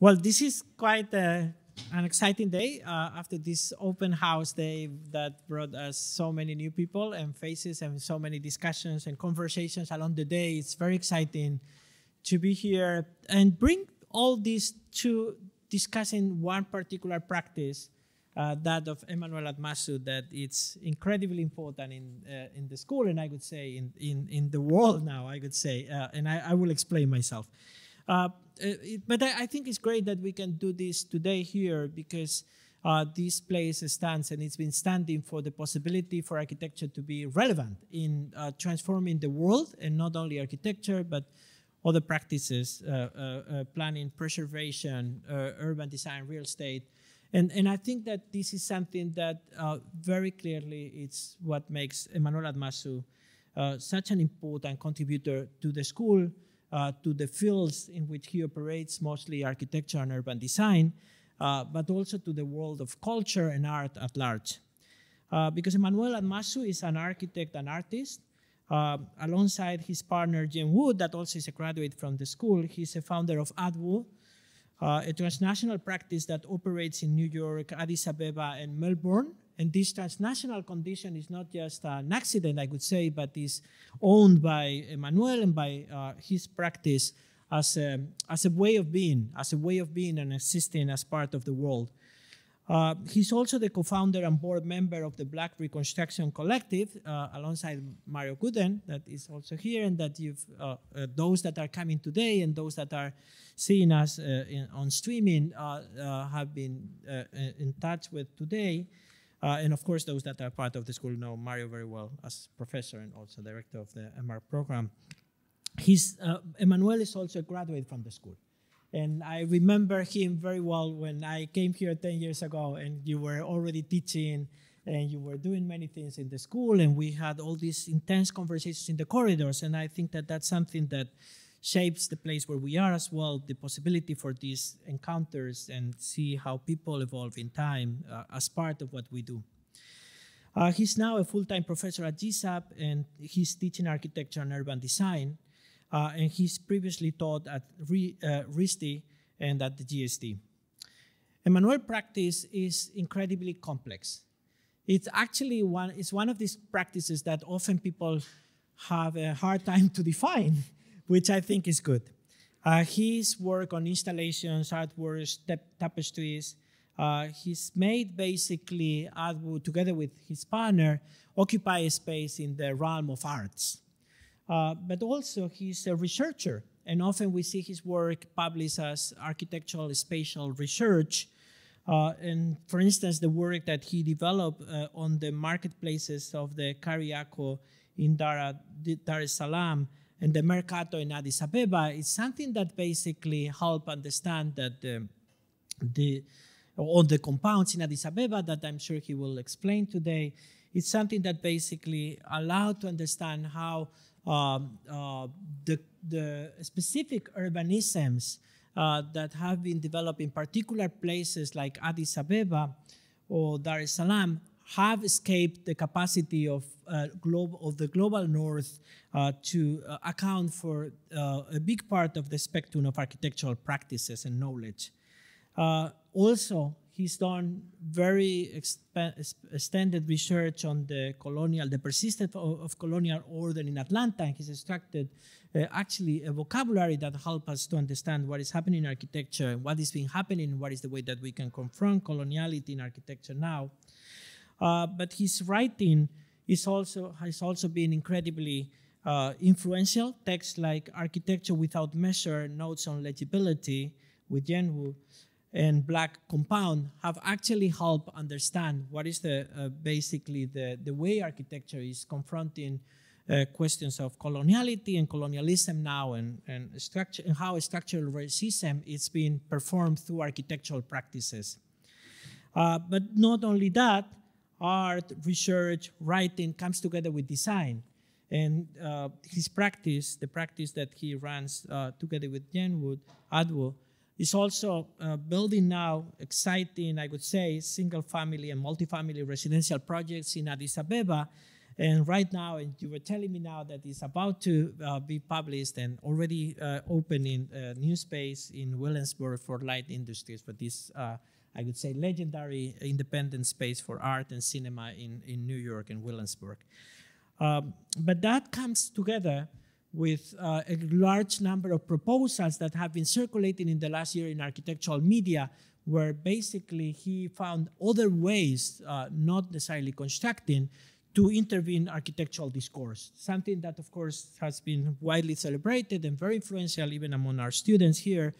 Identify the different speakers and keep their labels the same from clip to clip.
Speaker 1: Well, this is quite a, an exciting day uh, after this open house day that brought us so many new people and faces and so many discussions and conversations along the day. It's very exciting to be here and bring all this to discussing one particular practice, uh, that of Emanuel Admassu, that it's incredibly important in uh, in the school and I would say in in in the world now. I would say, uh, and I, I will explain myself. Uh, it, but I, I, think it's great that we can do this today here because uh, this place stands and it's been standing for the possibility for architecture to be relevant in uh, transforming the world and not only architecture but other practices, uh, uh, uh, planning, preservation, urban design, real estate. And, and I think that this is something that very clearly it's what makes Emanuel Admassu such an important contributor to the school, uh, to the fields in which he operates, mostly architecture and urban design, uh, but also to the world of culture and art at large. Uh, because Emanuel Admassu is an architect and artist. Uh, alongside his partner, Jen Wood, that also is a graduate from the school, he's a founder of ADWO, uh, a transnational practice that operates in New York, Addis Ababa, and Melbourne, and this transnational condition is not just an accident, I would say, but is owned by Emanuel and by uh, his practice as a, as a way of being, as a way of being and existing as part of the world. Uh, he's also the co-founder and board member of the Black Reconstruction Collective, uh, alongside Mario Gooden, that is also here, and that you've uh, uh those that are coming today and those that are seeing us uh, in, on streaming uh, have been in touch with today. Uh, and of course, those that are part of the school know Mario very well as professor and also director of the MR program. He's, uh, Emanuel is also a graduate from the school. And I remember him very well when I came here 10 years ago and you were already teaching and you were doing many things in the school and we had all these intense conversations in the corridors. And I think that that's something that shapes the place where we are as well, the possibility for these encounters and see how people evolve in time uh, as part of what we do. Uh, he's now a full-time professor at GSAPP and he's teaching architecture and urban design. Uh, and he's previously taught at Re, uh, RISD and at the GSD. Emanuel practice is incredibly complex. It's actually one, it's one of these practices that often people have a hard time to define which I think is good. Uh, his work on installations, artworks, tapestries, uh, he's made basically ADWO, together with his partner, occupy a space in the realm of arts. Uh, but also, he's a researcher, and often we see his work published as architectural spatial research. Uh, and for instance, the work that he developed uh, on the marketplaces of the Kariakoo in Dar es Salaam and the Mercato in Addis Abeba is something that basically help understand that the, the all the compounds in Addis Abeba that I'm sure he will explain today. It's something that basically allowed to understand how um, uh, the, the specific urbanisms uh, that have been developed in particular places like Addis Abeba or Dar es Salaam have escaped the capacity of, uh, of the global north uh, to uh, account for uh, a big part of the spectrum of architectural practices and knowledge. Uh, also, he's done very extended research on the colonial, the persistence of, of colonial order in Atlanta, and he's extracted uh, actually a vocabulary that helps us to understand what is happening in architecture, what is being happening, what is the way that we can confront coloniality in architecture now. Uh, but his writing is also has also been incredibly uh, influential. Texts like Architecture Without Measure, Notes on Legibility with Wood, and Black Compound have actually helped understand what is the uh, basically the, the way architecture is confronting uh, questions of coloniality and colonialism now and, and structure and how structural racism is being performed through architectural practices. Uh, but not only that, art, research, writing comes together with design. And uh, his practice, the practice that he runs uh, together with Jen Wood, ADWO, is also uh, building now exciting, I would say, single family and multifamily residential projects in Addis Abeba. And right now, and you were telling me now that it's about to uh, be published and already uh, open in new space in Williamsburg for light industries for this, uh, I would say, legendary independent space for art and cinema in, in New York and Williamsburg. Um, but that comes together with uh, a large number of proposals that have been circulating in the last year in architectural media, where basically he found other ways, uh, not necessarily constructing, to intervene architectural discourse. Something that, of course, has been widely celebrated and very influential even among our students here,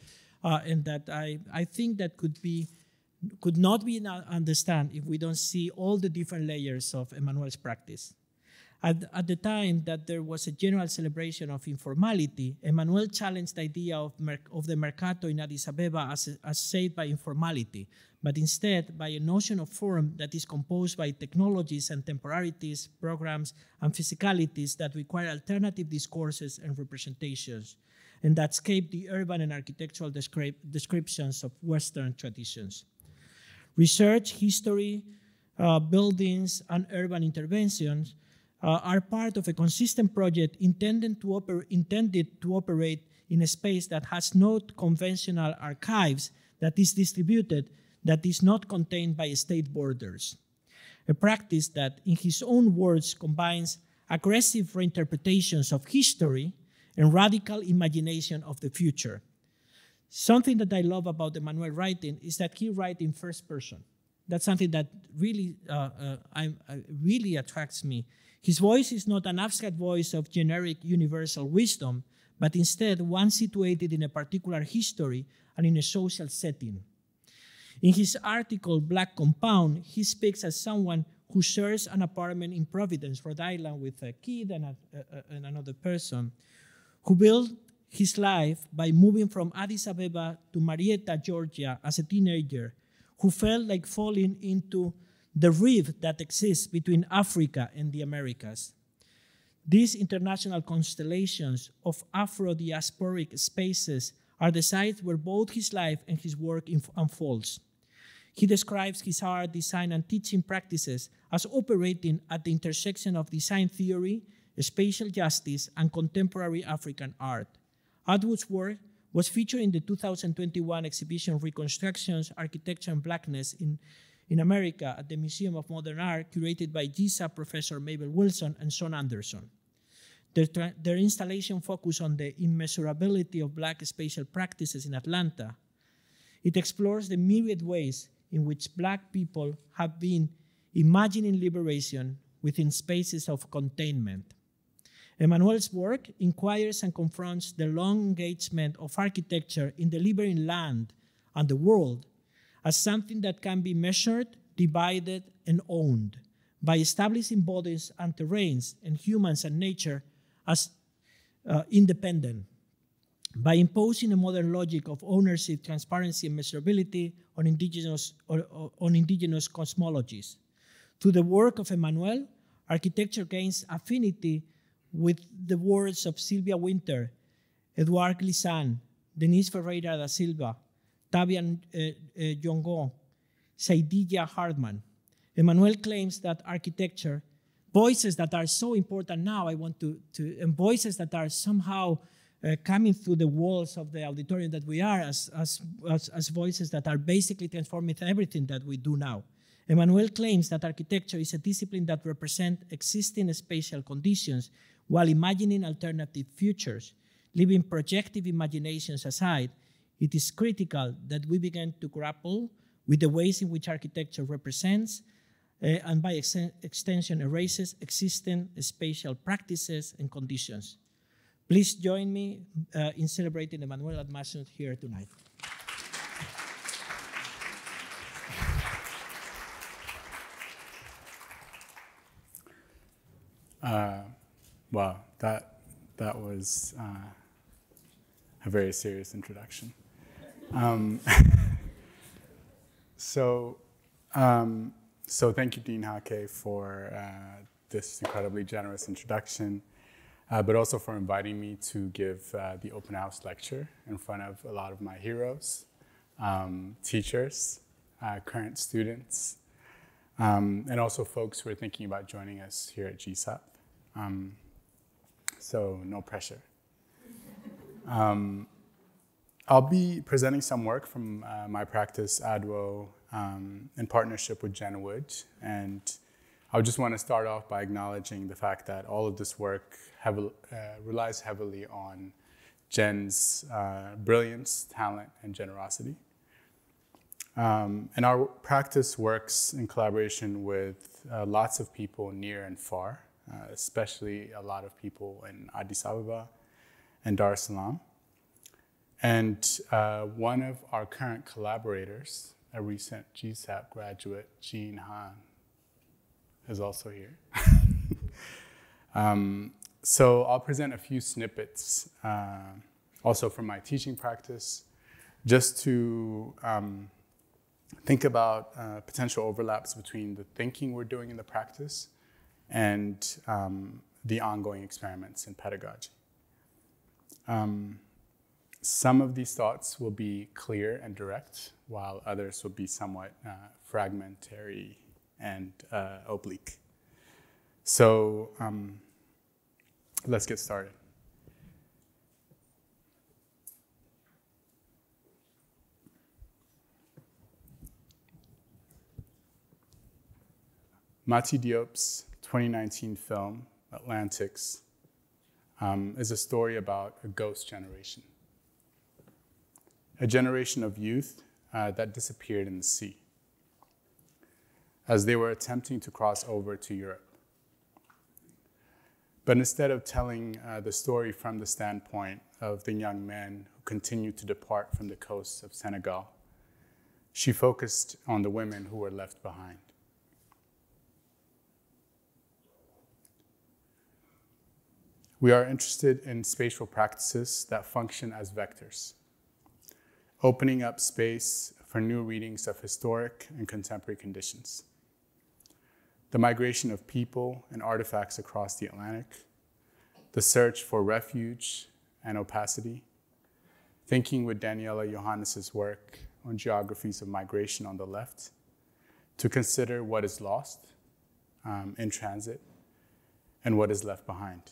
Speaker 1: uh, and that I, I think that could be could not be understood if we don't see all the different layers of Emanuel's practice. At, at, the time that there was a general celebration of informality, Emanuel challenged the idea of, of the mercato in Addis Ababa as, as saved by informality, but instead by a notion of form that is composed by technologies and temporalities, programs, and physicalities that require alternative discourses and representations, and that escape the urban and architectural descri descriptions of Western traditions. Research, history, uh, buildings, and urban interventions uh, are part of a consistent project intended to, intended to operate in a space that has no conventional archives, that is distributed, that is not contained by state borders. A practice that, in his own words, combines aggressive reinterpretations of history and radical imagination of the future. Something that I love about Emanuel writing is that he writes in first person. That's something that really, uh, uh, I, uh, really attracts me his voice is not an abstract voice of generic universal wisdom, but instead one situated in a particular history and in a social setting. In his article, Black Compound, he speaks as someone who shares an apartment in Providence, Rhode Island, with a kid and, a, a, and another person, who built his life by moving from Addis Ababa to Marietta, Georgia, as a teenager, who felt like falling into the rift that exists between Africa and the Americas. These international constellations of Afro diasporic spaces are the sites where both his life and his work unfolds. He describes his art, design, and teaching practices as operating at the intersection of design theory, spatial justice, and contemporary African art. ADWO's work was featured in the 2021 exhibition Reconstructions, Architecture, and Blackness in in America at the Museum of Modern Art, curated by GSAPP professor Mabel Wilson and Sean Anderson. Their, their installation focused on the immeasurability of Black spatial practices in Atlanta. It explores the myriad ways in which Black people have been imagining liberation within spaces of containment. Emanuel's work inquires and confronts the long engagement of architecture in delivering land and the world as something that can be measured, divided, and owned by establishing bodies and terrains and humans and nature as uh, independent, by imposing a modern logic of ownership, transparency, and measurability on indigenous, or, or, on indigenous cosmologies. Through the work of Emanuel, architecture gains affinity with the words of Sylvia Wynter, Edouard Glissant, Denise Ferreira da Silva, Tavia Nyong'o, uh, uh, Hartman. Emanuel claims that architecture, voices that are so important now, I want to, to and voices that are somehow uh, coming through the walls of the auditorium that we are as, as, as, as, voices that are basically transforming everything that we do now. Emanuel claims that architecture is a discipline that represents existing spatial conditions while imagining alternative futures, leaving projective imaginations aside it is critical that we begin to grapple with the ways in which architecture represents uh, and by ex extension erases existing spatial practices and conditions. Please join me uh, in celebrating Emanuel Admassu here tonight.
Speaker 2: Uh, wow, that that was uh, a very serious introduction. Um, so, um, so thank you, Dean Jaque, for uh, this incredibly generous introduction, uh, but also for inviting me to give uh, the open house lecture in front of a lot of my heroes, um, teachers, uh, current students, um, and also folks who are thinking about joining us here at GSAPP. So no pressure. Um, I'll be presenting some work from uh, my practice, ADWO, um, in partnership with Jen Wood. And I just want to start off by acknowledging the fact that all of this work uh, relies heavily on Jen's uh, brilliance, talent, and generosity. Um, and our practice works in collaboration with uh, lots of people near and far, uh, especially a lot of people in Addis Ababa and Dar es Salaam. And uh, one of our current collaborators, a recent GSAPP graduate, Jean Han, is also here. um, so I'll present a few snippets uh, also from my teaching practice, just to um, think about uh, potential overlaps between the thinking we're doing in the practice and um, the ongoing experiments in pedagogy. Um, some of these thoughts will be clear and direct, while others will be somewhat uh, fragmentary and uh, oblique. So um, let's get started. Mati Diop's 2019 film, Atlantics, um, is a story about a ghost generation a generation of youth uh, that disappeared in the sea as they were attempting to cross over to Europe. But instead of telling uh, the story from the standpoint of the young men who continued to depart from the coasts of Senegal, she focused on the women who were left behind. We are interested in spatial practices that function as vectors opening up space for new readings of historic and contemporary conditions. The migration of people and artifacts across the Atlantic, the search for refuge and opacity, thinking with Daniela Johannes's work on geographies of migration on the left, to consider what is lost um, in transit and what is left behind.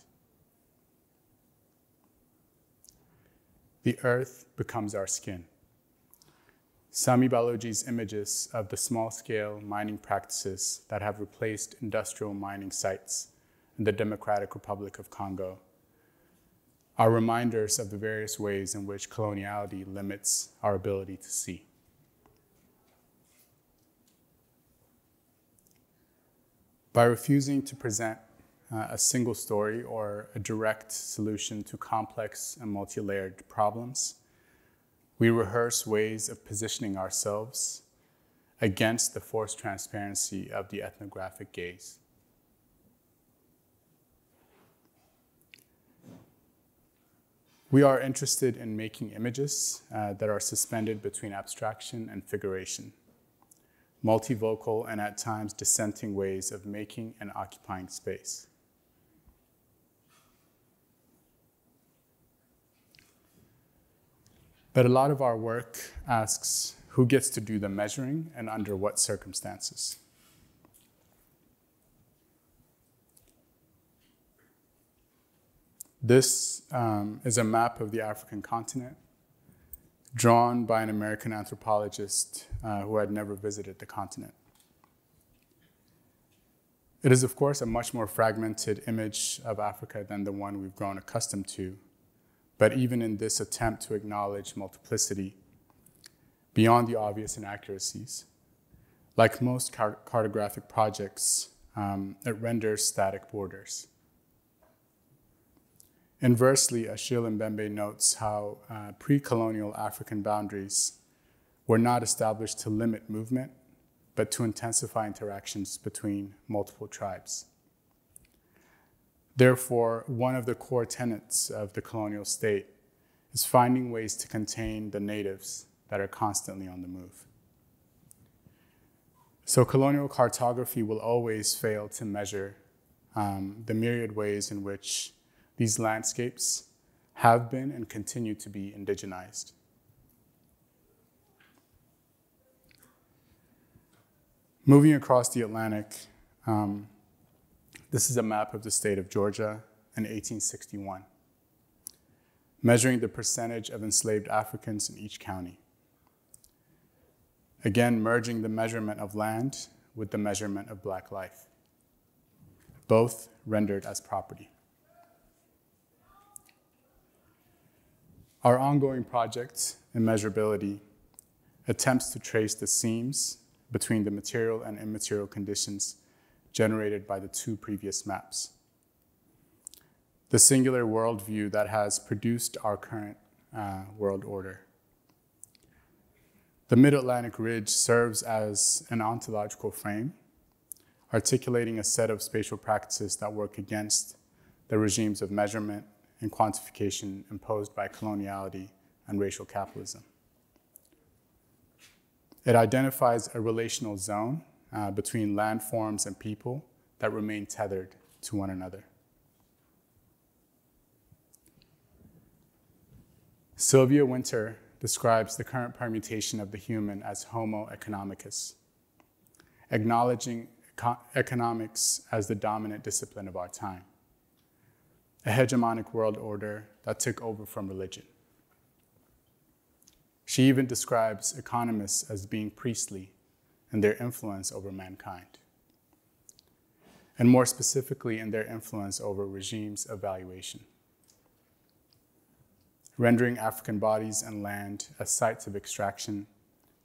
Speaker 2: The earth becomes our skin. Sammy Baloji's images of the small scale mining practices that have replaced industrial mining sites in the Democratic Republic of Congo are reminders of the various ways in which coloniality limits our ability to see. By refusing to present uh, a single story or a direct solution to complex and multi layered problems, we rehearse ways of positioning ourselves against the forced transparency of the ethnographic gaze. We are interested in making images uh, that are suspended between abstraction and figuration, multivocal and at times dissenting ways of making and occupying space. But a lot of our work asks who gets to do the measuring and under what circumstances. This um, is a map of the African continent drawn by an American anthropologist uh, who had never visited the continent. It is, of course, a much more fragmented image of Africa than the one we've grown accustomed to but even in this attempt to acknowledge multiplicity beyond the obvious inaccuracies, like most cartographic projects, um, it renders static borders. Inversely, Achille Mbembe notes how uh, pre colonial African boundaries were not established to limit movement, but to intensify interactions between multiple tribes. Therefore, one of the core tenets of the colonial state is finding ways to contain the natives that are constantly on the move. So, colonial cartography will always fail to measure um, the myriad ways in which these landscapes have been and continue to be indigenized. Moving across the Atlantic, um, this is a map of the state of Georgia in 1861, measuring the percentage of enslaved Africans in each county. Again, merging the measurement of land with the measurement of black life, both rendered as property. Our ongoing project, Immeasurability, attempts to trace the seams between the material and immaterial conditions generated by the two previous maps. The singular worldview that has produced our current uh, world order. The Mid Atlantic Ridge serves as an ontological frame, articulating a set of spatial practices that work against the regimes of measurement and quantification imposed by coloniality and racial capitalism. It identifies a relational zone uh, between landforms and people that remain tethered to one another. Sylvia Wynter describes the current permutation of the human as Homo economicus, acknowledging eco- economics as the dominant discipline of our time, a hegemonic world order that took over from religion. She even describes economists as being priestly in their influence over mankind, and more specifically in their influence over regimes of valuation, rendering African bodies and land as sites of extraction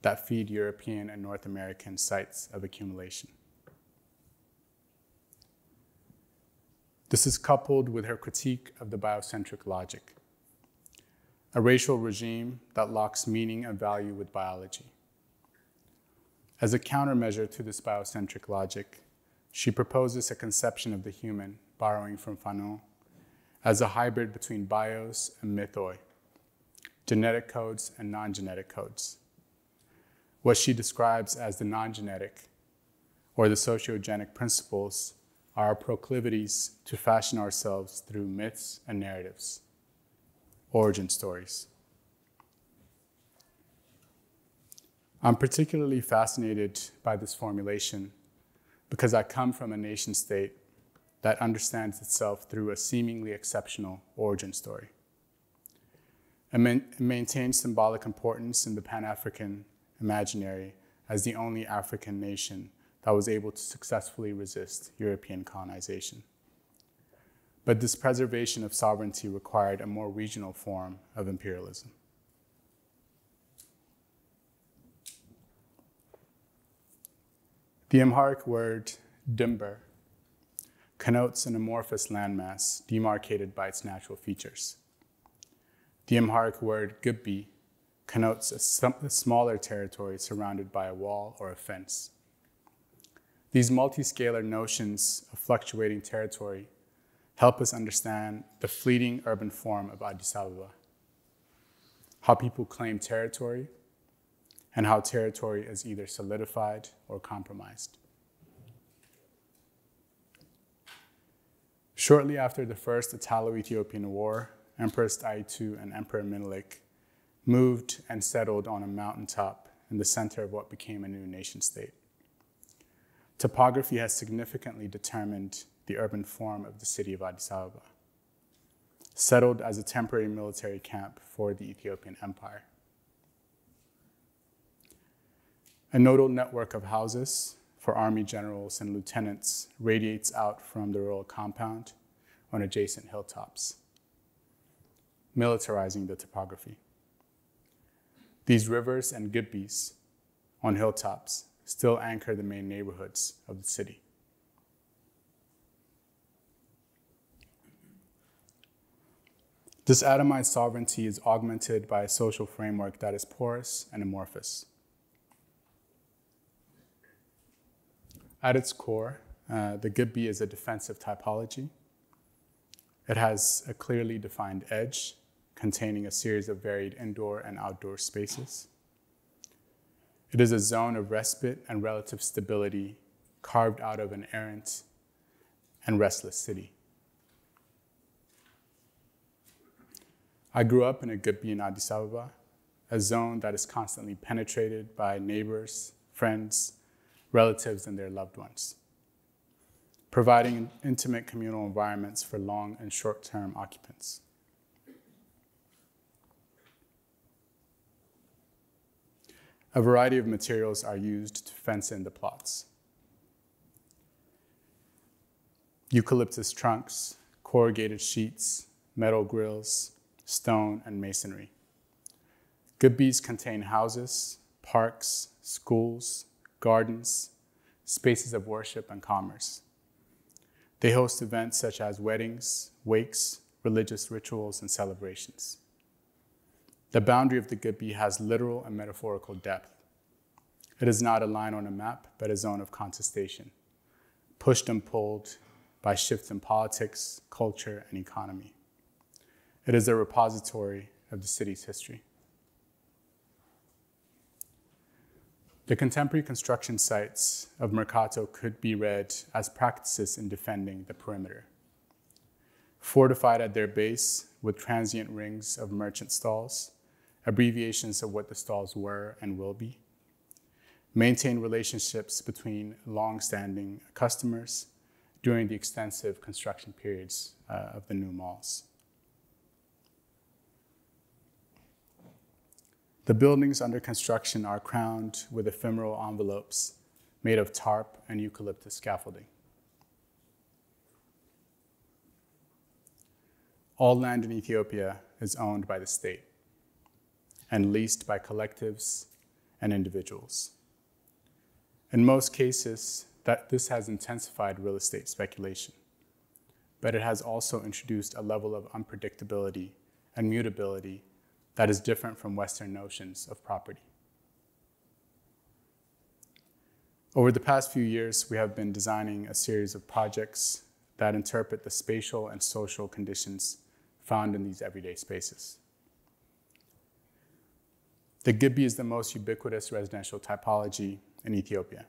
Speaker 2: that feed European and North American sites of accumulation. This is coupled with her critique of the biocentric logic a racial regime that locks meaning and value with biology. As a countermeasure to this biocentric logic, she proposes a conception of the human, borrowing from Fanon, as a hybrid between bios and mythoi, genetic codes and non genetic codes. What she describes as the non genetic or the sociogenic principles are our proclivities to fashion ourselves through myths and narratives origin stories. I'm particularly fascinated by this formulation because I come from a nation state that understands itself through a seemingly exceptional origin story. It, man- maintains symbolic importance in the Pan African imaginary as the only African nation that was able to successfully resist European colonization. But this preservation of sovereignty required a more regional form of imperialism. The Amharic word dimber connotes an amorphous landmass demarcated by its natural features. The Amharic word gubbi connotes a, a smaller territory surrounded by a wall or a fence. These multiscalar notions of fluctuating territory help us understand the fleeting urban form of Addis Ababa, how people claim territory, and how territory is either solidified or compromised. Shortly after the First Italo Ethiopian War, Empress Taytu and Emperor Menelik moved and settled on a mountaintop in the center of what became a new nation state. Topography has significantly determined the urban form of the city of Addis Ababa, settled as a temporary military camp for the Ethiopian Empire. A nodal network of houses for army generals and lieutenants radiates out from the royal compound on adjacent hilltops, militarizing the topography. These rivers and gubbis on hilltops still anchor the main neighborhoods of the city. This atomized sovereignty is augmented by a social framework that is porous and amorphous. At its core, uh, the Gubbi is a defensive typology. It has a clearly defined edge containing a series of varied indoor and outdoor spaces. It is a zone of respite and relative stability carved out of an errant and restless city. I grew up in a Gubbi in Addis Ababa, a zone that is constantly penetrated by neighbors, friends, relatives, and their loved ones, providing intimate communal environments for long and short term occupants. A variety of materials are used to fence in the plots. Eucalyptus trunks, corrugated sheets, metal grills, stone, and masonry. Gubbis contain houses, parks, schools, gardens, spaces of worship, and commerce. They host events such as weddings, wakes, religious rituals, and celebrations. The boundary of the Gubbi has literal and metaphorical depth. It is not a line on a map, but a zone of contestation, pushed and pulled by shifts in politics, culture, and economy. It is a repository of the city's history. The contemporary construction sites of Mercato could be read as practices in defending the perimeter. Fortified at their base with transient rings of merchant stalls, abbreviations of what the stalls were and will be, maintain relationships between long-standing customers during the extensive construction periods uh, of the new malls. The buildings under construction are crowned with ephemeral envelopes made of tarp and eucalyptus scaffolding. All land in Ethiopia is owned by the state and leased by collectives and individuals. In most cases, that this has intensified real estate speculation, but it has also introduced a level of unpredictability and mutability that is different from Western notions of property. Over the past few years, we have been designing a series of projects that interpret the spatial and social conditions found in these everyday spaces. The Gibbi is the most ubiquitous residential typology in Ethiopia.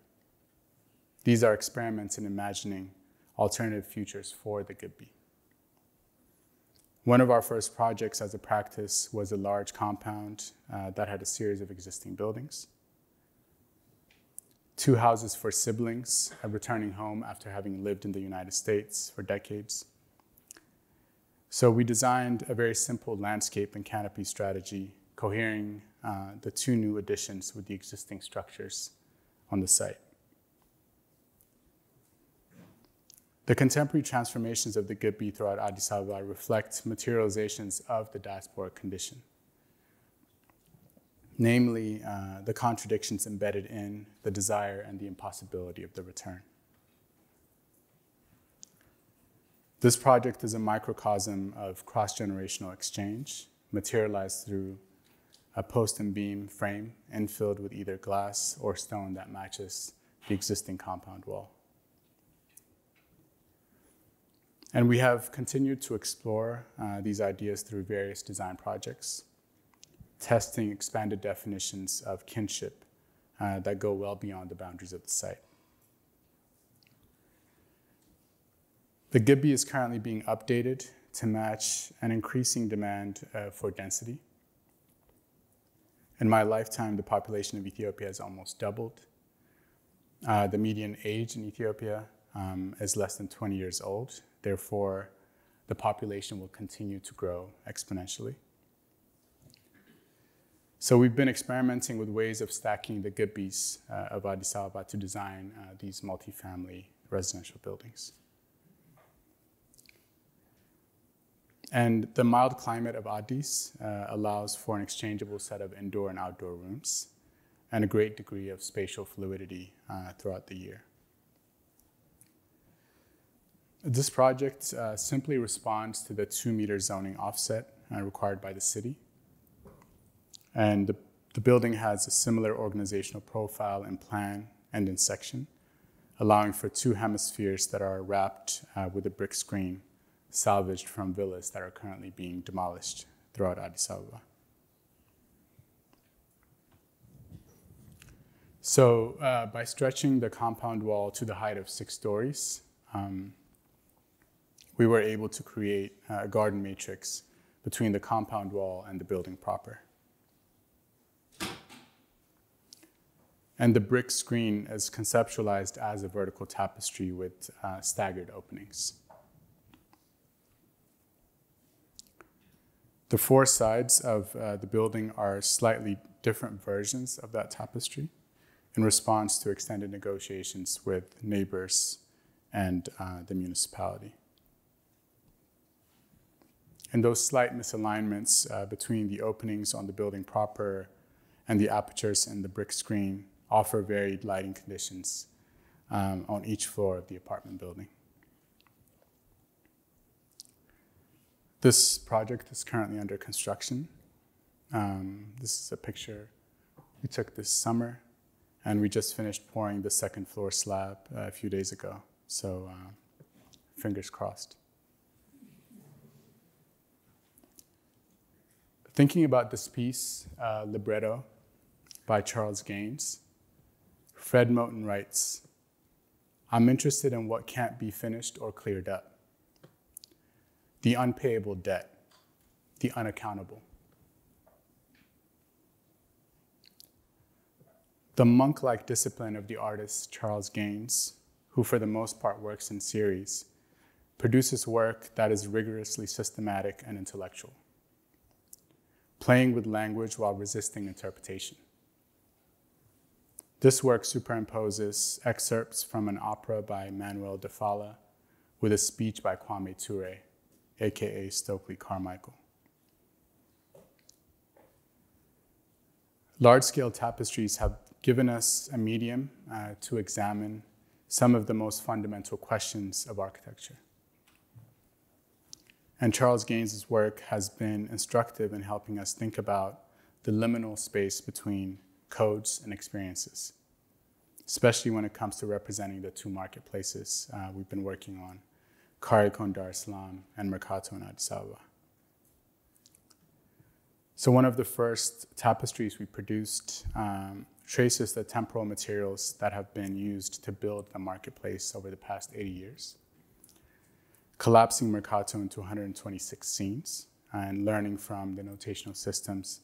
Speaker 2: These are experiments in imagining alternative futures for the Gibbi. One of our first projects as a practice was a large compound uh, that had a series of existing buildings. Two houses for siblings returning home after having lived in the United States for decades. So we designed a very simple landscape and canopy strategy, cohering uh, the two new additions with the existing structures on the site. The contemporary transformations of the Gibbi throughout Addis Ababa reflect materializations of the diasporic condition, namely uh, the contradictions embedded in the desire and the impossibility of the return. This project is a microcosm of cross generational exchange, materialized through a post and beam frame infilled with either glass or stone that matches the existing compound wall. And we have continued to explore uh, these ideas through various design projects, testing expanded definitions of kinship uh, that go well beyond the boundaries of the site. The Gibbi is currently being updated to match an increasing demand uh, for density. In my lifetime, the population of Ethiopia has almost doubled. Uh, the median age in Ethiopia um, is less than 20 years old, Therefore, the population will continue to grow exponentially. So we've been experimenting with ways of stacking the Gibbis uh, of Addis Ababa to design uh, these multifamily residential buildings. And the mild climate of Addis uh, allows for an exchangeable set of indoor and outdoor rooms and a great degree of spatial fluidity uh, throughout the year. This project uh, simply responds to the two meter zoning offset uh, required by the city. And the, the, building has a similar organizational profile in plan and in section, allowing for two hemispheres that are wrapped uh, with a brick screen salvaged from villas that are currently being demolished throughout Addis Ababa. So, uh, by stretching the compound wall to the height of six stories, um, we were able to create a garden matrix between the compound wall and the building proper. And the brick screen is conceptualized as a vertical tapestry with uh, staggered openings. The four sides of uh, the building are slightly different versions of that tapestry in response to extended negotiations with neighbors and uh, the municipality. And those slight misalignments uh, between the openings on the building proper and the apertures in the brick screen offer varied lighting conditions um, on each floor of the apartment building. This project is currently under construction. Um, this is a picture we took this summer, and we just finished pouring the second floor slab uh, a few days ago. So, uh, fingers crossed. Thinking about this piece, uh, Libretto, by Charles Gaines, Fred Moten writes I'm interested in what can't be finished or cleared up. The unpayable debt, the unaccountable. The monk like discipline of the artist Charles Gaines, who for the most part works in series, produces work that is rigorously systematic and intellectual, playing with language while resisting interpretation. This work superimposes excerpts from an opera by Manuel de Falla with a speech by Kwame Ture aka Stokely Carmichael. Large scale tapestries have given us a medium uh, to examine some of the most fundamental questions of architecture. And Charles Gaines's work has been instructive in helping us think about the liminal space between codes and experiences, especially when it comes to representing the two marketplaces uh, we've been working on Kariakoo Dar and Mercato in Addis Ababa. So one of the first tapestries we produced um, traces the temporal materials that have been used to build the marketplace over the past 80 years, collapsing Mercato into 126 scenes and learning from the notational systems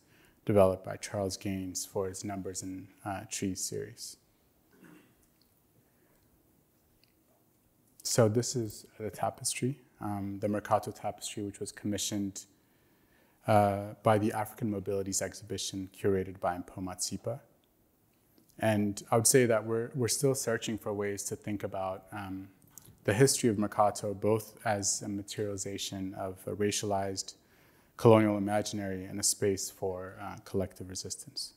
Speaker 2: developed by Charles Gaines for his Numbers and uh, Trees series. So this is the tapestry, um, the Mercato tapestry, which was commissioned uh, by the African Mobilities exhibition curated by Mpho Matsipa. And I would say that we're, we're still searching for ways to think about um, the history of Mercato, both as a materialization of a racialized colonial imaginary and a space for uh, collective resistance.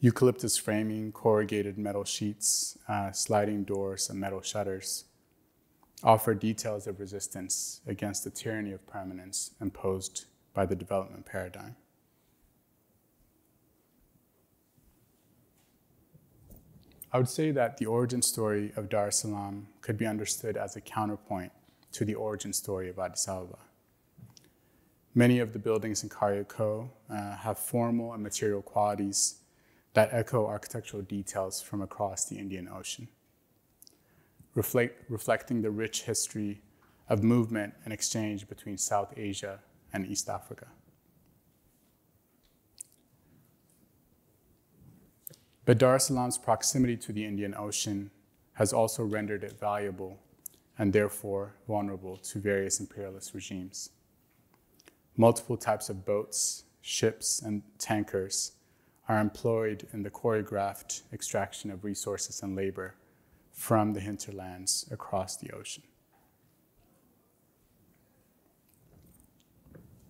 Speaker 2: eucalyptus framing, corrugated metal sheets, uh, sliding doors, and metal shutters offer details of resistance against the tyranny of permanence imposed by the development paradigm. I would say that the origin story of Dar es Salaam could be understood as a counterpoint to the origin story of Addis Ababa. Many of the buildings in Kariakoo uh, have formal and material qualities that echo architectural details from across the Indian Ocean, reflect, reflecting the rich history of movement and exchange between South Asia and East Africa. But Dar es Salaam's proximity to the Indian Ocean has also rendered it valuable and therefore vulnerable to various imperialist regimes. Multiple types of boats, ships, and tankers are employed in the choreographed extraction of resources and labor from the hinterlands across the ocean.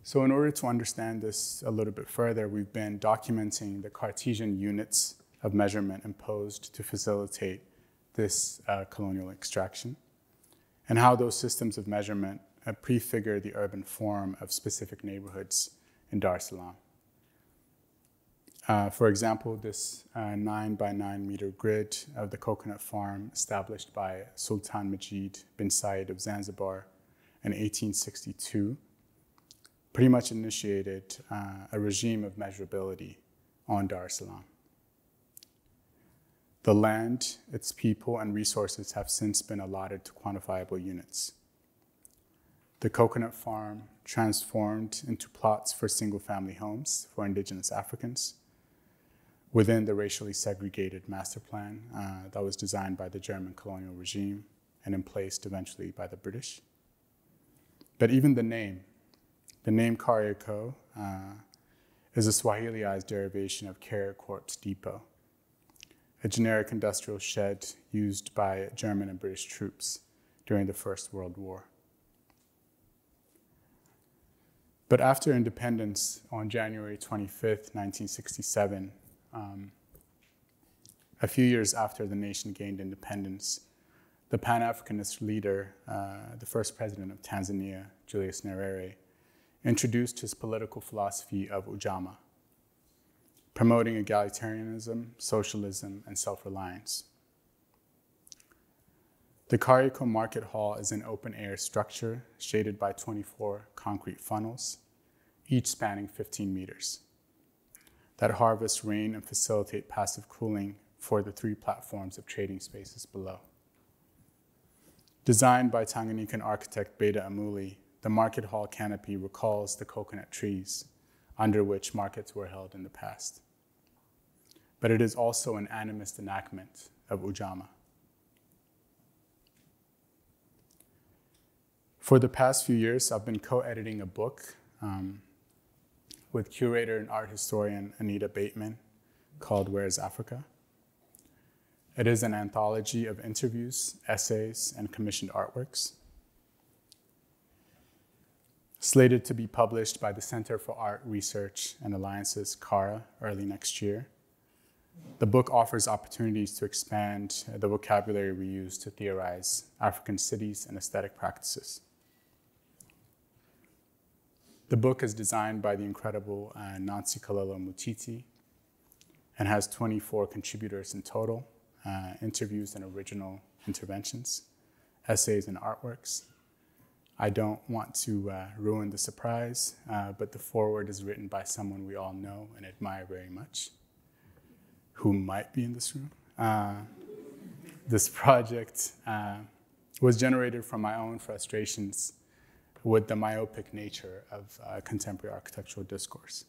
Speaker 2: So, in order to understand this a little bit further, we've been documenting the Cartesian units of measurement imposed to facilitate this uh, colonial extraction and how those systems of measurement uh, prefigure the urban form of specific neighborhoods in Dar es Salaam. Uh, for example, this uh, nine by nine meter grid of the coconut farm established by Sultan Majid bin Said of Zanzibar in 1862 pretty much initiated uh, a regime of measurability on Dar es Salaam. The land, its people, and resources have since been allotted to quantifiable units. The coconut farm transformed into plots for single family homes for indigenous Africans within the racially segregated master plan uh, that was designed by the German colonial regime and emplaced eventually by the British. But even the name, the name Kariakoo, uh, is a Swahiliized derivation of Corps Depot, a generic industrial shed used by German and British troops during the First World War. But after independence on January 25th, 1967, um, a few years after the nation gained independence, the Pan Africanist leader, uh, the first president of Tanzania, Julius Nyerere, introduced his political philosophy of Ujamaa, promoting egalitarianism, socialism, and self reliance. The Kariakoo Market Hall is an open air structure shaded by 24 concrete funnels, each spanning 15 meters, that harvest rain and facilitate passive cooling for the three platforms of trading spaces below. Designed by Tanganyikan architect Beda Amuli, the market hall canopy recalls the coconut trees under which markets were held in the past. But it is also an animist enactment of Ujamaa. For the past few years, I've been co editing a book um, with curator and art historian Anita Bateman called Where is Africa? It is an anthology of interviews, essays, and commissioned artworks. Slated to be published by the Center for Art Research and Alliances, CARA, early next year. The book offers opportunities to expand the vocabulary we use to theorize African cities and aesthetic practices. The book is designed by the incredible uh, Nontsikelelo Mutiti and has 24 contributors in total uh, interviews and original interventions, essays, and artworks. I don't want to uh, ruin the surprise, uh, but the foreword is written by someone we all know and admire very much, who might be in this room. Uh, this project uh, was generated from my own frustrations with the myopic nature of uh, contemporary architectural discourse.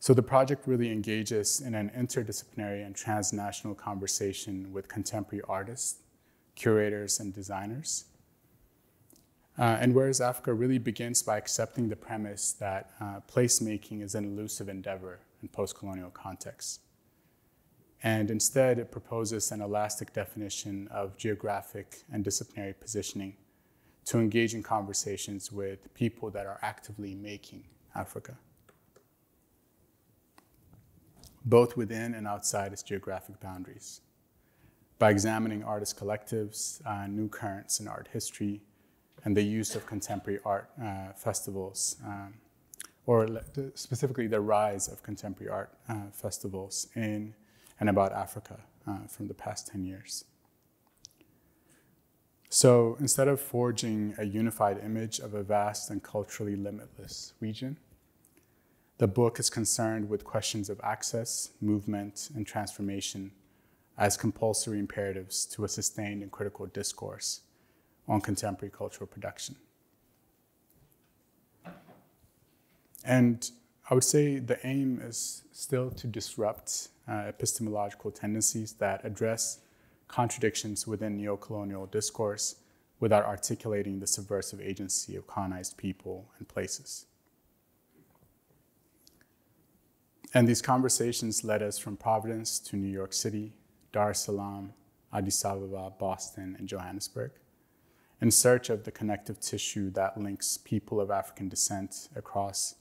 Speaker 2: So the project really engages in an interdisciplinary and transnational conversation with contemporary artists, curators, and designers. Uh, and Where is Africa really begins by accepting the premise that uh, placemaking is an elusive endeavor in post-colonial contexts. And instead, it proposes an elastic definition of geographic and disciplinary positioning to engage in conversations with people that are actively making Africa both within and outside its geographic boundaries. By examining artist collectives, uh, new currents in art history, and the use of contemporary art uh, festivals, um, or specifically the rise of contemporary art uh, festivals in and about Africa uh, from the past 10 years. So instead of forging a unified image of a vast and culturally limitless region, the book is concerned with questions of access, movement, and transformation as compulsory imperatives to a sustained and critical discourse on contemporary cultural production. And I would say the aim is still to disrupt uh, epistemological tendencies that address contradictions within neocolonial discourse without articulating the subversive agency of colonized people and places. And these conversations led us from Providence to New York City, Dar es Salaam, Addis Ababa, Boston, and Johannesburg, in search of the connective tissue that links people of African descent across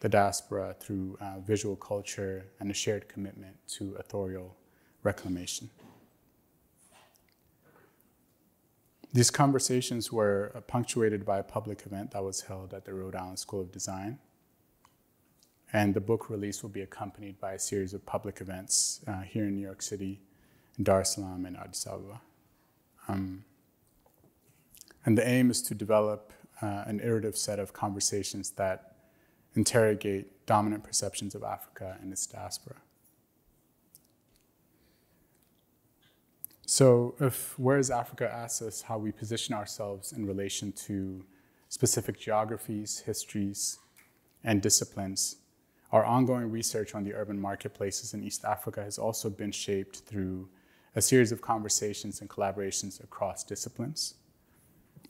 Speaker 2: the diaspora through uh, visual culture and a shared commitment to authorial reclamation. These conversations were punctuated by a public event that was held at the Rhode Island School of Design and the book release will be accompanied by a series of public events uh, here in New York City, in Dar es Salaam, and Addis Ababa. Um, and the aim is to develop uh, an iterative set of conversations that interrogate dominant perceptions of Africa and its diaspora. So, if Where is Africa asks us how we position ourselves in relation to specific geographies, histories, and disciplines, our ongoing research on the urban marketplaces in East Africa has also been shaped through a series of conversations and collaborations across disciplines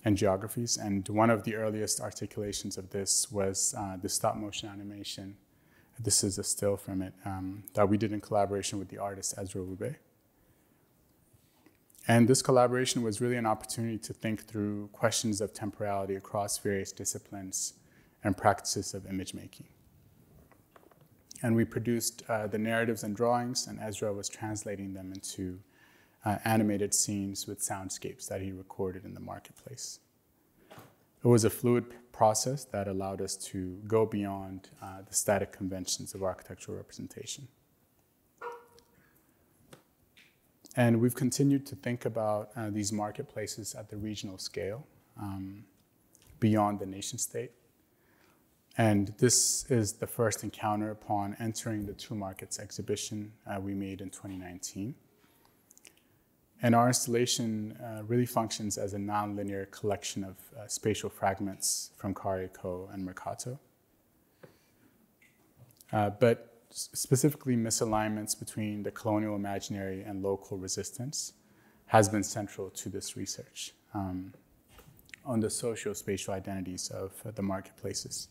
Speaker 2: and geographies. And one of the earliest articulations of this was uh, the stop motion animation. This is a still from it um, that we did in collaboration with the artist Ezra Wube. And this collaboration was really an opportunity to think through questions of temporality across various disciplines and practices of image making. And we produced uh, the narratives and drawings, and Ezra was translating them into uh, animated scenes with soundscapes that he recorded in the marketplace. It was a fluid process that allowed us to go beyond uh, the static conventions of architectural representation. And we've continued to think about uh, these marketplaces at the regional scale, um, beyond the nation state. And this is the first encounter upon entering the Two Markets exhibition uh, we made in 2019. And our installation uh, really functions as a nonlinear collection of uh, spatial fragments from Kariakoo and Mercato. Uh, but specifically misalignments between the colonial imaginary and local resistance has been central to this research um, on the socio-spatial identities of uh, the marketplaces,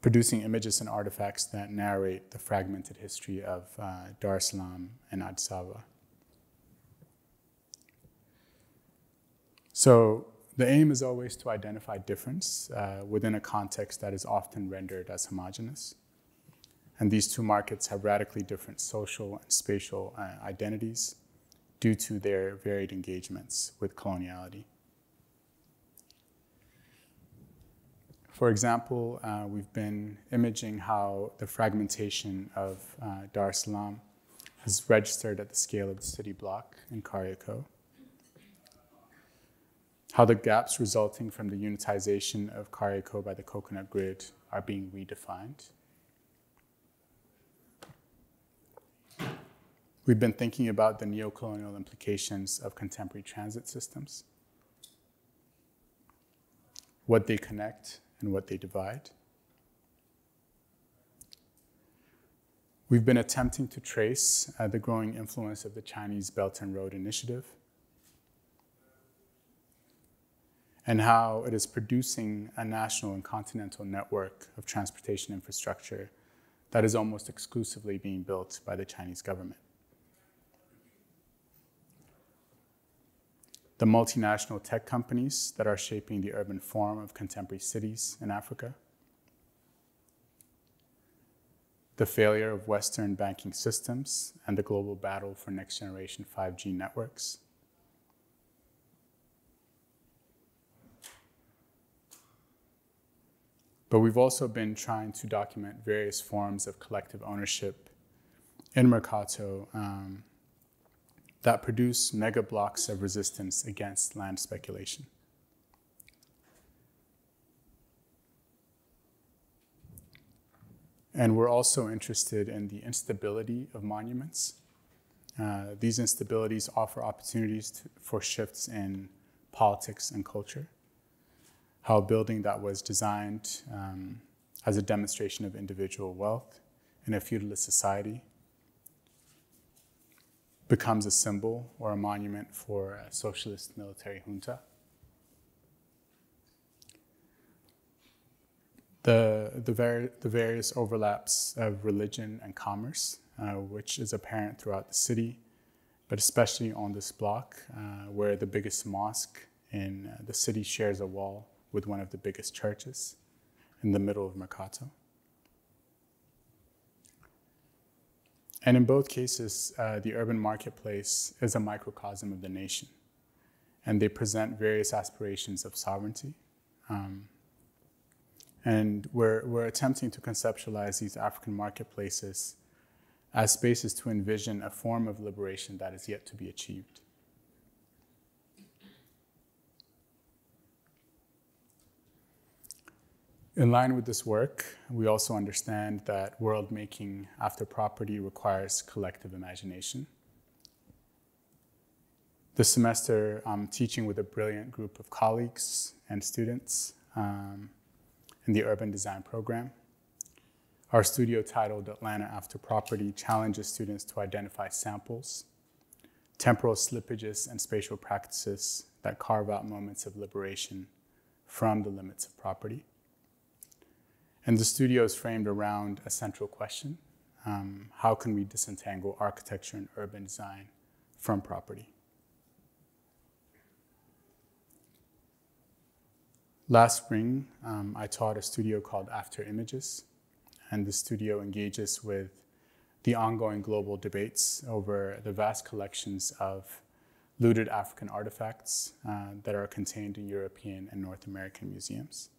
Speaker 2: producing images and artifacts that narrate the fragmented history of uh, Dar es Salaam and Addis Ababa. So the aim is always to identify difference uh, within a context that is often rendered as homogeneous. And these two markets have radically different social and spatial uh, identities due to their varied engagements with coloniality. For example, uh, we've been imaging how the fragmentation of uh, Dar es Salaam has registered at the scale of the city block in Kariakoo. How the gaps resulting from the unitization of Kariakoo by the coconut grid are being redefined We've been thinking about the neocolonial implications of contemporary transit systems, what they connect and what they divide. We've been attempting to trace uh, the growing influence of the Chinese Belt and Road Initiative and how it is producing a national and continental network of transportation infrastructure that is almost exclusively being built by the Chinese government. the multinational tech companies that are shaping the urban form of contemporary cities in Africa, the failure of Western banking systems and the global battle for next generation 5G networks. But we've also been trying to document various forms of collective ownership in Mercato um, that produce mega blocks of resistance against land speculation. And we're also interested in the instability of monuments. Uh, these instabilities offer opportunities to, for shifts in politics and culture. How a building that was designed um, as a demonstration of individual wealth in a feudalist society becomes a symbol or a monument for a socialist military junta. The, the, var- the various overlaps of religion and commerce, uh, which is apparent throughout the city, but especially on this block, uh, where the biggest mosque in uh, the city shares a wall with one of the biggest churches in the middle of Mercato. And in both cases, uh, the urban marketplace is a microcosm of the nation. And they present various aspirations of sovereignty. Um, and we're, we're attempting to conceptualize these African marketplaces as spaces to envision a form of liberation that is yet to be achieved. In line with this work, we also understand that world making after property requires collective imagination. This semester, I'm teaching with a brilliant group of colleagues and students um, in the urban design program. Our studio titled Atlanta After Property challenges students to identify samples, temporal slippages, and spatial practices that carve out moments of liberation from the limits of property. And the studio is framed around a central question um, how can we disentangle architecture and urban design from property? Last spring, um, I taught a studio called After Images, and the studio engages with the ongoing global debates over the vast collections of looted African artifacts uh, that are contained in European and North American museums.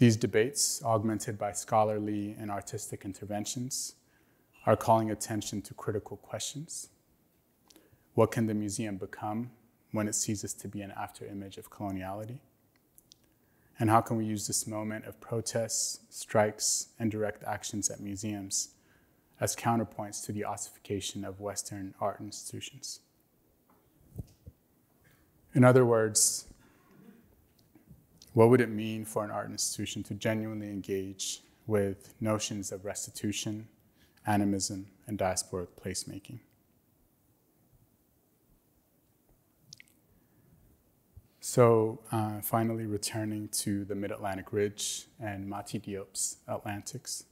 Speaker 2: These debates, augmented by scholarly and artistic interventions, are calling attention to critical questions. What can the museum become when it ceases to be an afterimage of coloniality? And how can we use this moment of protests, strikes, and direct actions at museums as counterpoints to the ossification of Western art institutions? In other words, what would it mean for an art institution to genuinely engage with notions of restitution, animism, and diasporic placemaking? So, uh, finally, returning to the Mid Atlantic Ridge and Mati Diop's Atlantics.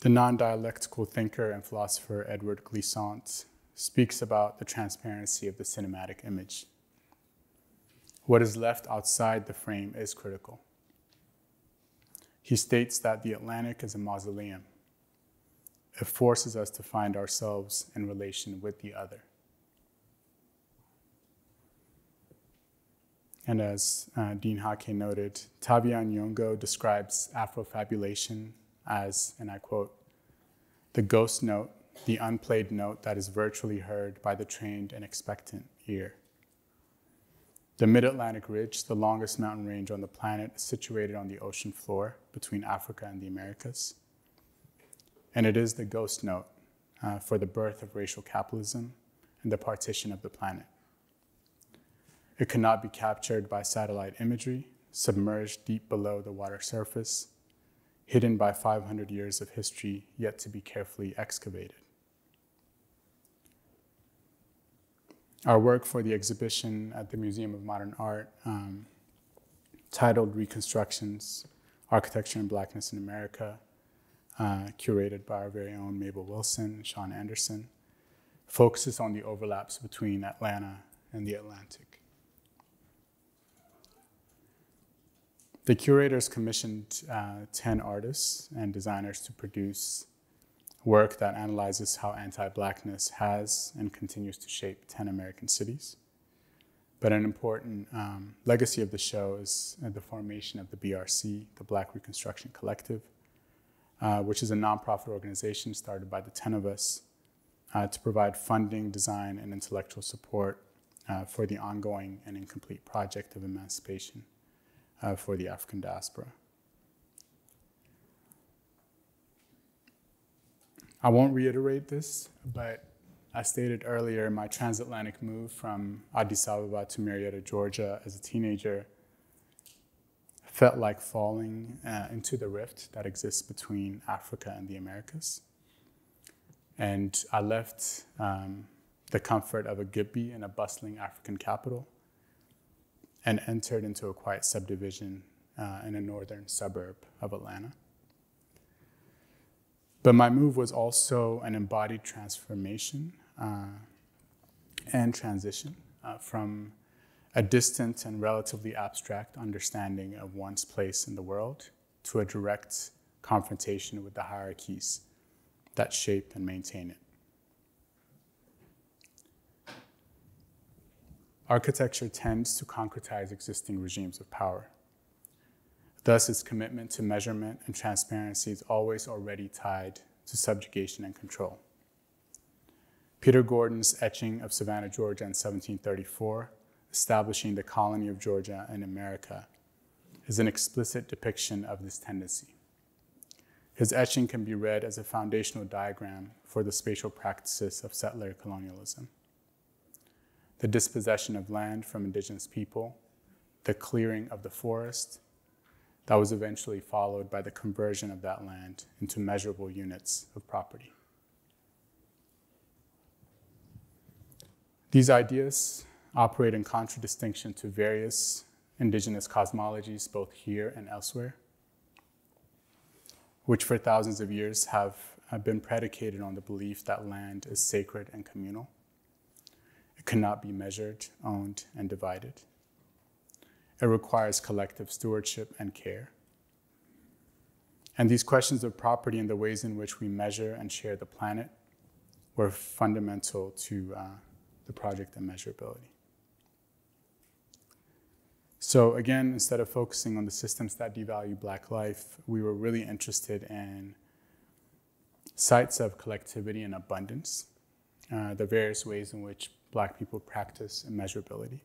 Speaker 2: The non dialectical thinker and philosopher Édouard Glissant speaks about the transparency of the cinematic image. What is left outside the frame is critical. He states that the Atlantic is a mausoleum. It forces us to find ourselves in relation with the other. And as uh, Dean Jaque noted, Tavia Nyong'o describes Afrofabulation as, and I quote, the ghost note, the unplayed note that is virtually heard by the trained and expectant ear. The Mid Atlantic Ridge, the longest mountain range on the planet, is situated on the ocean floor between Africa and the Americas. And it is the ghost note uh, for the birth of racial capitalism and the partition of the planet. It cannot be captured by satellite imagery, submerged deep below the water surface, hidden by 500 years of history yet to be carefully excavated. Our work for the exhibition at the Museum of Modern Art, um, titled Reconstructions Architecture and Blackness in America, uh, curated by our very own Mabel Wilson and Sean Anderson, focuses on the overlaps between Atlanta and the Atlantic. The curators commissioned uh, 10 artists and designers to produce work that analyzes how anti Blackness has and continues to shape 10 American cities. But an important um, legacy of the show is uh, the formation of the BRC, the Black Reconstruction Collective, uh, which is a nonprofit organization started by the 10 of us uh, to provide funding, design, and intellectual support uh, for the ongoing and incomplete project of emancipation uh, for the African diaspora. I won't reiterate this, but I stated earlier my transatlantic move from Addis Ababa to Marietta, Georgia as a teenager felt like falling uh, into the rift that exists between Africa and the Americas. And I left um, the comfort of a Gebi in a bustling African capital and entered into a quiet subdivision uh, in a northern suburb of Atlanta. But my move was also an embodied transformation uh, and transition uh, from a distant and relatively abstract understanding of one's place in the world to a direct confrontation with the hierarchies that shape and maintain it. Architecture tends to concretize existing regimes of power. Thus, its commitment to measurement and transparency is always already tied to subjugation and control. Peter Gordon's etching of Savannah, Georgia in 1734, establishing the colony of Georgia in America, is an explicit depiction of this tendency. His etching can be read as a foundational diagram for the spatial practices of settler colonialism. the dispossession of land from indigenous people, the clearing of the forest, that was eventually followed by the conversion of that land into measurable units of property. These ideas operate in contradistinction to various indigenous cosmologies, both here and elsewhere, which for thousands of years have, have been predicated on the belief that land is sacred and communal. It cannot be measured, owned, and divided. It requires collective stewardship and care. And these questions of property and the ways in which we measure and share the planet were fundamental to uh, the project and measurability. So again, instead of focusing on the systems that devalue Black life, we were really interested in sites of collectivity and abundance, uh, the various ways in which Black people practice immeasurability.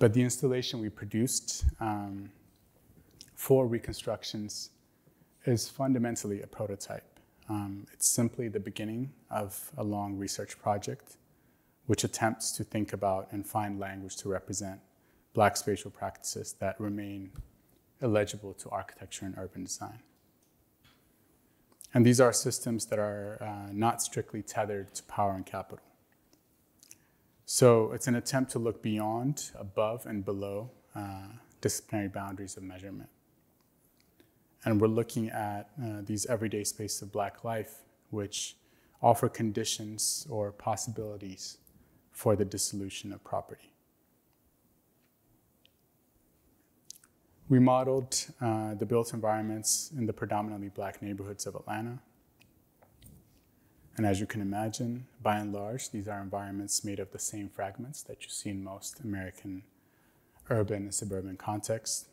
Speaker 2: But the installation we produced um, for reconstructions is fundamentally a prototype. Um, it's simply the beginning of a long research project which attempts to think about and find language to represent Black spatial practices that remain illegible to architecture and urban design. And these are systems that are uh, not strictly tethered to power and capital. So it's an attempt to look beyond, above, and below uh, disciplinary boundaries of measurement. And we're looking at uh, these everyday spaces of Black life, which offer conditions or possibilities for the dissolution of property. We modeled uh, the built environments in the predominantly Black neighborhoods of Atlanta and as you can imagine, by and large, these are environments made of the same fragments that you see in most American urban and suburban contexts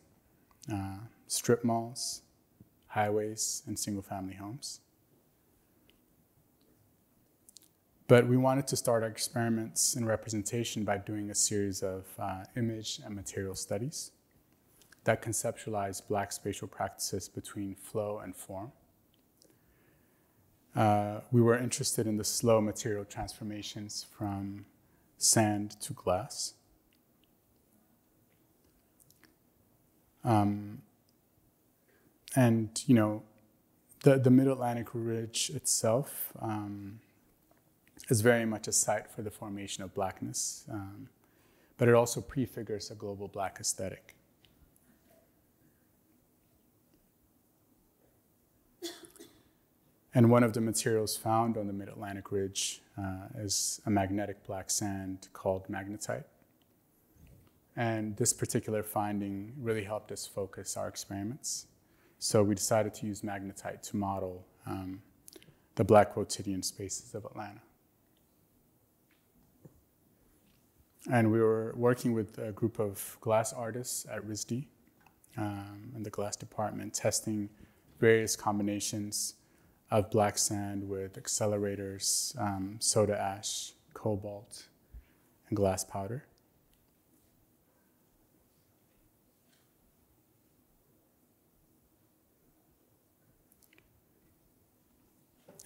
Speaker 2: uh, strip malls, highways, and single family homes. But we wanted to start our experiments in representation by doing a series of uh, image and material studies that conceptualize Black spatial practices between flow and form uh, we were interested in the slow material transformations from sand to glass. Um, and, you know, the, the Mid Atlantic Ridge itself um, is very much a site for the formation of blackness, um, but it also prefigures a global black aesthetic. And one of the materials found on the Mid Atlantic Ridge uh, is a magnetic black sand called magnetite. And this particular finding really helped us focus our experiments. So we decided to use magnetite to model um, the black quotidian spaces of Atlanta. And we were working with a group of glass artists at RISD um, in the glass department, testing various combinations of black sand with accelerators, um, soda ash, cobalt, and glass powder.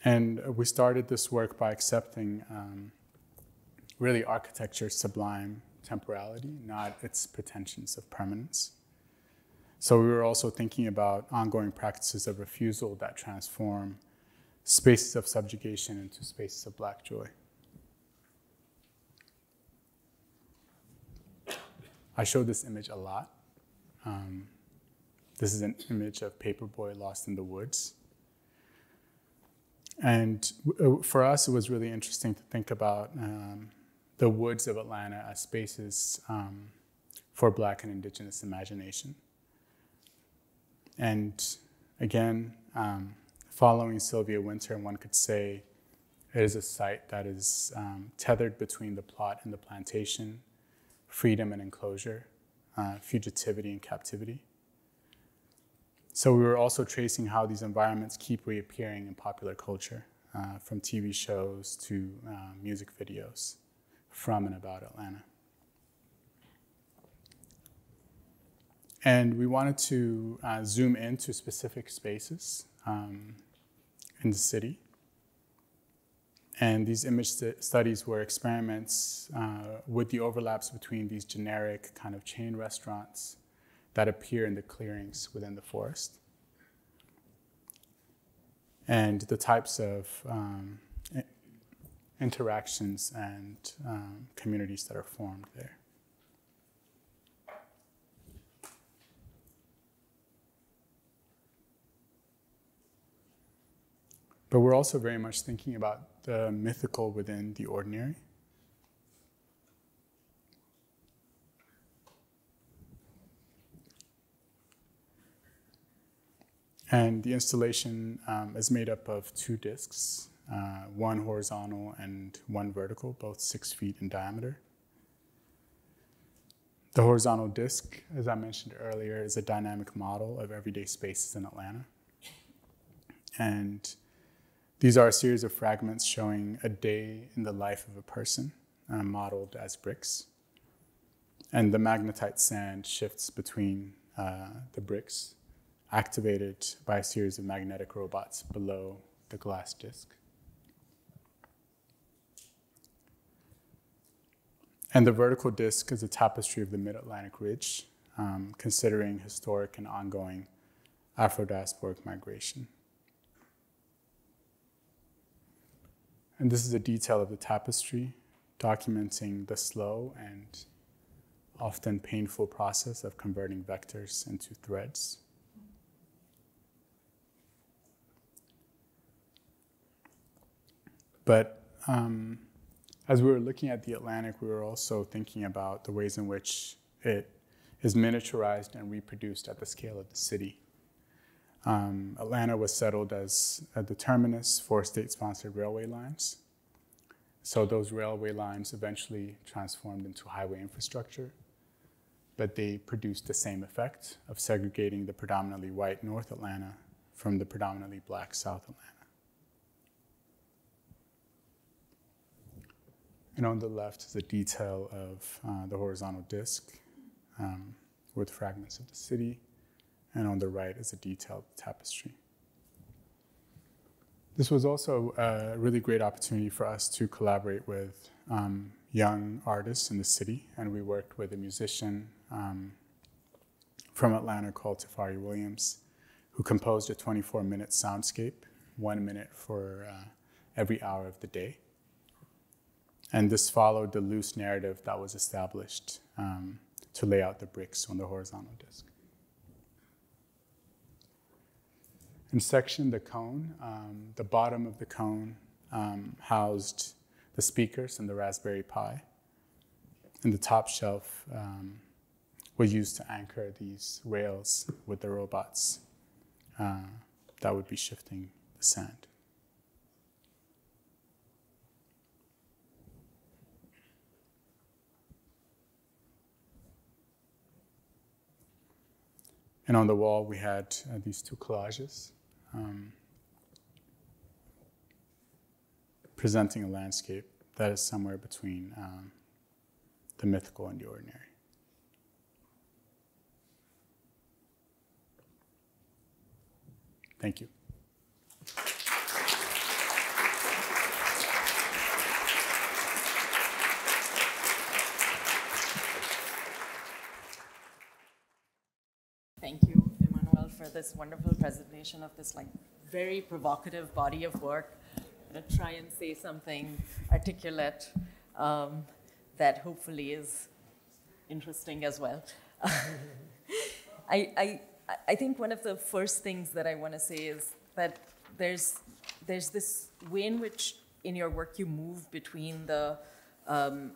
Speaker 2: And we started this work by accepting um, really architecture's sublime temporality, not its pretensions of permanence. So we were also thinking about ongoing practices of refusal that transform spaces of subjugation into spaces of black joy. I show this image a lot. Um, this is an image of Paper Boi lost in the woods. And uh, for us, it was really interesting to think about um, the woods of Atlanta as spaces um, for Black and Indigenous imagination. And again, um, following Sylvia Wynter, one could say it is a site that is um, tethered between the plot and the plantation, freedom and enclosure, uh, fugitivity and captivity. So we were also tracing how these environments keep reappearing in popular culture, uh, from TV shows to uh, music videos from and about Atlanta. And we wanted to uh, zoom into specific spaces um, in the city And these image st- studies were experiments uh, with the overlaps between these generic kind of chain restaurants that appear in the clearings within the forest and the types of um, interactions and um, communities that are formed there. But we're also very much thinking about the mythical within the ordinary. And the installation um, is made up of two discs, uh, one horizontal and one vertical, both six feet in diameter. The horizontal disc, as I mentioned earlier, is a dynamic model of everyday spaces in Atlanta. And these are a series of fragments showing a day in the life of a person, uh, modeled as bricks. And the magnetite sand shifts between uh, the bricks, activated by a series of magnetic robots below the glass disc. And the vertical disc is a tapestry of the Mid Atlantic Ridge, um, considering historic and ongoing Afro diasporic migration. And this is a detail of the tapestry documenting the slow and often painful process of converting vectors into threads. But um, as we were looking at the Atlantic, we were also thinking about the ways in which it is miniaturized and reproduced at the scale of the city. Um, Atlanta was settled as a terminus for state sponsored railway lines. So those railway lines eventually transformed into highway infrastructure, but they produced the same effect of segregating the predominantly white North Atlanta from the predominantly black South Atlanta. And on the left is a detail of uh, the horizontal disk um, with fragments of the city and on the right is a detailed tapestry. This was also a really great opportunity for us to collaborate with um, young artists in the city, and we worked with a musician um, from Atlanta called Tafari Williams, who composed a 24 minute soundscape, one minute for uh, every hour of the day. And this followed the loose narrative that was established um, to lay out the bricks on the horizontal disk. In section the cone, um, the bottom of the cone um, housed the speakers and the Raspberry Pi. And the top shelf um, was used to anchor these rails with the robots uh, that would be shifting the sand. And on the wall, we had uh, these two collages um, presenting a landscape that is somewhere between um, the mythical and the ordinary. Thank you.
Speaker 3: This wonderful presentation of this like very provocative body of work. I'm to try and say something articulate um, that hopefully is interesting as well. I, I, I think one of the first things that I want to say is that there's, there's this way in which in your work you move between the um,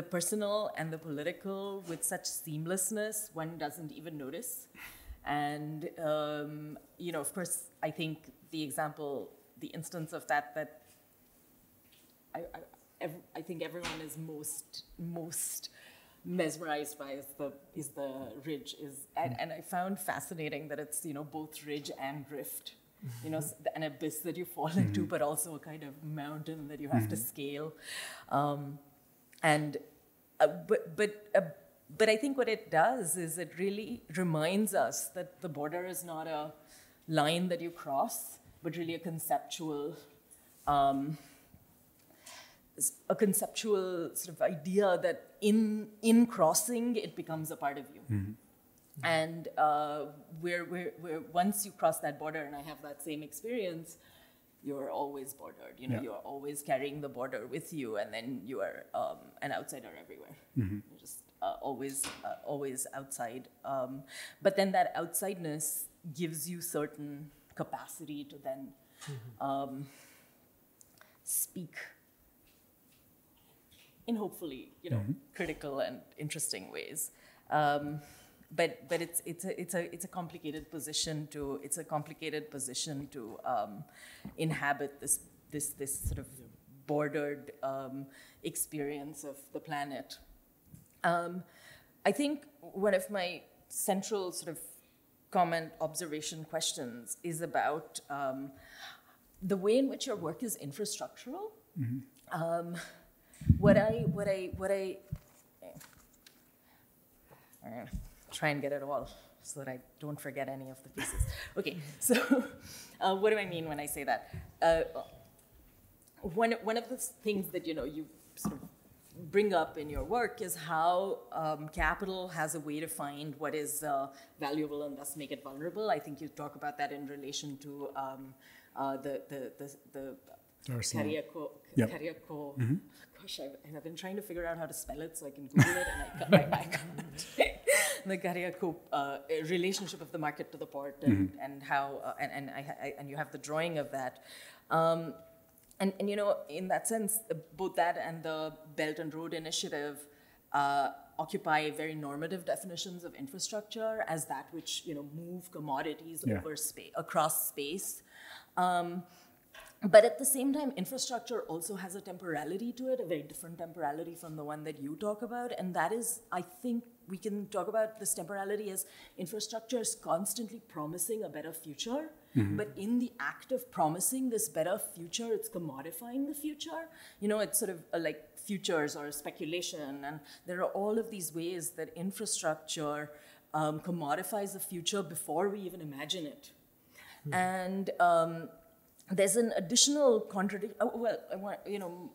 Speaker 3: the personal and the political with such seamlessness, one doesn't even notice. And, um, you know, of course, I think the example, the instance of that, that I, I, I think everyone is most, most mesmerized by is the, is the ridge. Is, and, and I found fascinating that it's, you know, both ridge and drift you know, an abyss that you fall into, mm-hmm. but also a kind of mountain that you have mm-hmm. to scale. Um, and uh, but but uh, but I think what it does is it really reminds us that the border is not a line that you cross, but really a conceptual um, a conceptual sort of idea that in in crossing it becomes a part of you.
Speaker 2: Mm-hmm.
Speaker 3: And uh, where, where, where once you cross that border, and I have that same experience, you're always bordered. You know,
Speaker 2: Yeah.
Speaker 3: you're always carrying the border with you, and then you are um, an outsider everywhere. You're just uh, always, uh, always outside. Um, but then that outsideness gives you certain capacity to then um, speak in hopefully, you know, critical and interesting ways. But but it's it's a it's a it's a complicated position to it's a complicated position to um, inhabit this this this sort of bordered um, experience of the planet. Um, I think one of my central sort of comment, observation, questions is about um, the way in which your work is infrastructural. Um, what I what I what I I'm gonna try and get it all so that I don't forget any of the pieces. Okay, so uh, what do I mean when I say that? Uh, one, one of the things that you know you sort of bring up in your work is how um, capital has a way to find what is uh, valuable and thus make it vulnerable. I think you talk about that in relation to um, uh, the the the, the. Kariakoo,
Speaker 2: Yep.
Speaker 3: Kariakoo. Gosh, I've, I've been trying to figure out how to spell it so I can Google it, and I, I, I can't. the Kariakoo uh, relationship of the market to the port, and, and how, uh, and and, I, I, and you have the drawing of that. Um, and, and you know, in that sense, both that and the Belt and Road Initiative uh, occupy very normative definitions of infrastructure as that which you know move commodities
Speaker 2: Yeah.
Speaker 3: over space across space. Um, but at the same time, infrastructure also has a temporality to it, a very different temporality from the one that you talk about. And that is, I think we can talk about this temporality as infrastructure is constantly promising a better future. But in the act of promising this better future, it's commodifying the future. You know, it's sort of uh, like futures or speculation. And there are all of these ways that infrastructure um, commodifies the future before we even imagine it. And um, there's an additional contradiction. Oh, well, I want, you know,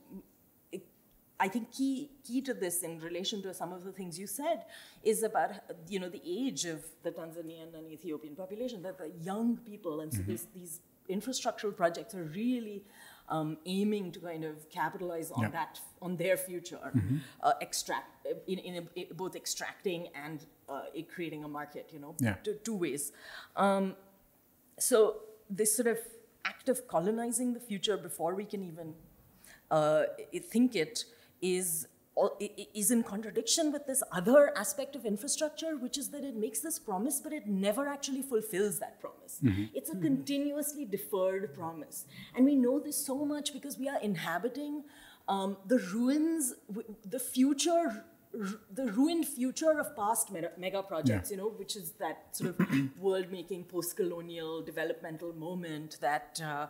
Speaker 3: I think key key to this in relation to some of the things you said is about you know the age of the Tanzanian and Ethiopian population, that the young people, and so this, these infrastructural projects are really um, aiming to kind of capitalize on
Speaker 2: Yeah.
Speaker 3: that on their future, uh, extract in, in, a, both extracting and uh, creating a market. You know,
Speaker 2: Yeah.
Speaker 3: two, two ways. Um, so this sort of act of colonizing the future before we can even uh, think it is al- i- i- is in contradiction with this other aspect of infrastructure, which is that it makes this promise, but it never actually fulfills that promise. It's a continuously deferred promise, and we know this so much because we are inhabiting um, the ruins, the future. The ruined future of past mega, mega projects, you know, which is that sort of world-making, post-colonial, developmental moment that uh,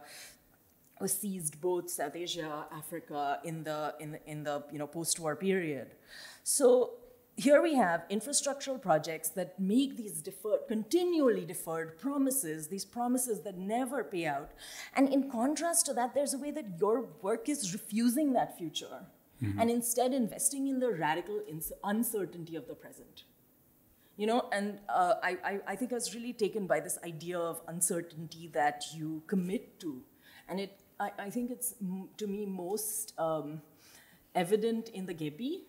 Speaker 3: was seized both South Asia, Africa in the in the, in the you know post-war period. So here we have infrastructural projects that make these deferred, continually deferred promises, these promises that never pay out. And in contrast to that, there's a way that your work is refusing that future and instead investing in the radical ins- uncertainty of the present. You know, and uh, I, I, I think I was really taken by this idea of uncertainty that you commit to. And it, I, I think it's, m- to me, most um, evident in the Gebi,